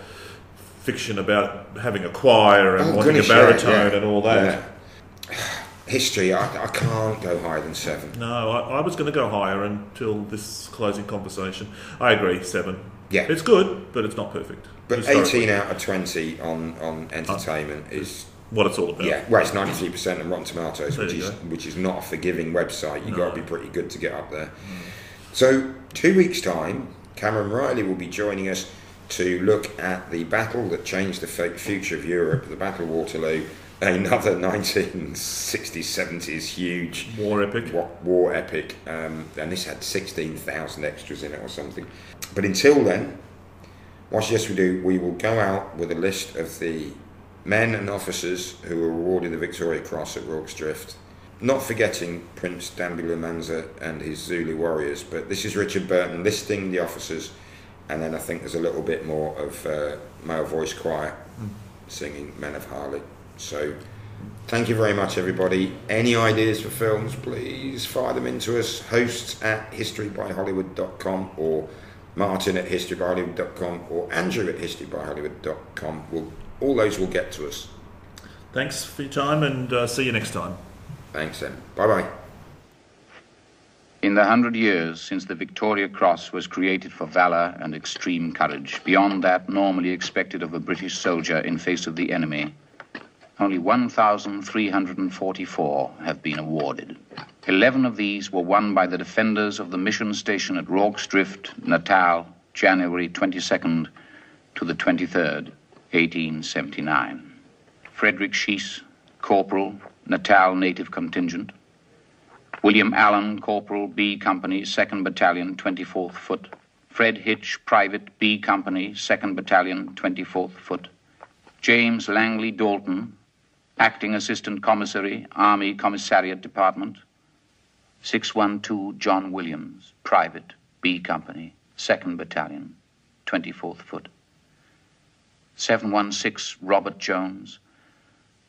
fiction about having a choir and
Oh,
wanting a
yeah,
baritone
yeah,
and all that.
yeah. History, I, I can't go higher than seven.
No, I, I was going to go higher until this closing conversation. I agree, seven.
Yeah.
It's good, but it's not perfect.
But 18 out of 20 on, on entertainment uh, is
What it's all about.
Yeah, well, it's ninety three percent on Rotten Tomatoes,
There
which is
go.
which is not a forgiving website. You've got to be pretty good to get up there. Mm. So, two weeks' time, Cameron Riley will be joining us to look at the battle that changed the future of Europe, the Battle of Waterloo, another nineteen sixties seventies huge
War epic.
wa- war epic, um, and this had sixteen thousand extras in it or something. But until then, what I suggest we do, we will go out with a list of the men and officers who were awarded the Victoria Cross at Rorke's Drift. Not forgetting Prince Dabulamanzi and his Zulu warriors, but this is Richard Burton listing the officers, and then I think there's a little bit more of uh, male voice choir singing Men of Harlech. So, thank you very much, everybody. Any ideas for films, please fire them into us. Hosts at historybyhollywood.com or Martin at historybyhollywood.com or Andrew at historybyhollywood.com. Will all those will get to us.
Thanks for your time and uh, see you next time.
Thanks, then. Bye bye.
In the hundred years since the Victoria Cross was created for valor and extreme courage, beyond that normally expected of a British soldier in face of the enemy, only 1,344 have been awarded. Eleven of these were won by the defenders of the mission station at Rorke's Drift, Natal, January 22nd to the 23rd, 1879. Frederick Schiess, Corporal, Natal Native Contingent. William Allen, Corporal, B Company, 2nd Battalion, 24th Foot. Fred Hitch, Private, B Company, 2nd Battalion, 24th Foot. James Langley Dalton, Acting Assistant Commissary, Army Commissariat Department. 612 John Williams, Private, B Company, 2nd Battalion, 24th Foot. 716 Robert Jones,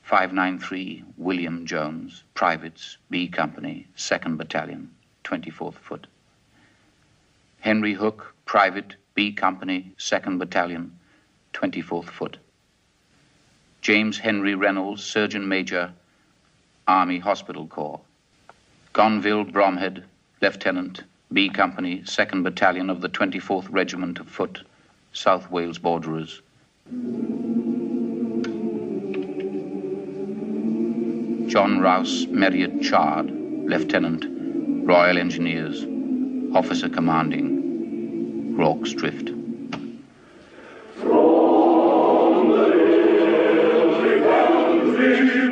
593 William Jones, Privates, B Company, 2nd Battalion, 24th Foot. Henry Hook, Private, B Company, 2nd Battalion, 24th Foot. James Henry Reynolds, Surgeon Major, Army Hospital Corps. Gonville Bromhead, Lieutenant, B Company, 2nd Battalion of the 24th Regiment of Foot, South Wales Borderers. John Rouse Merriott Chard, Lieutenant, Royal Engineers, Officer Commanding, Rorke's Drift. Amen.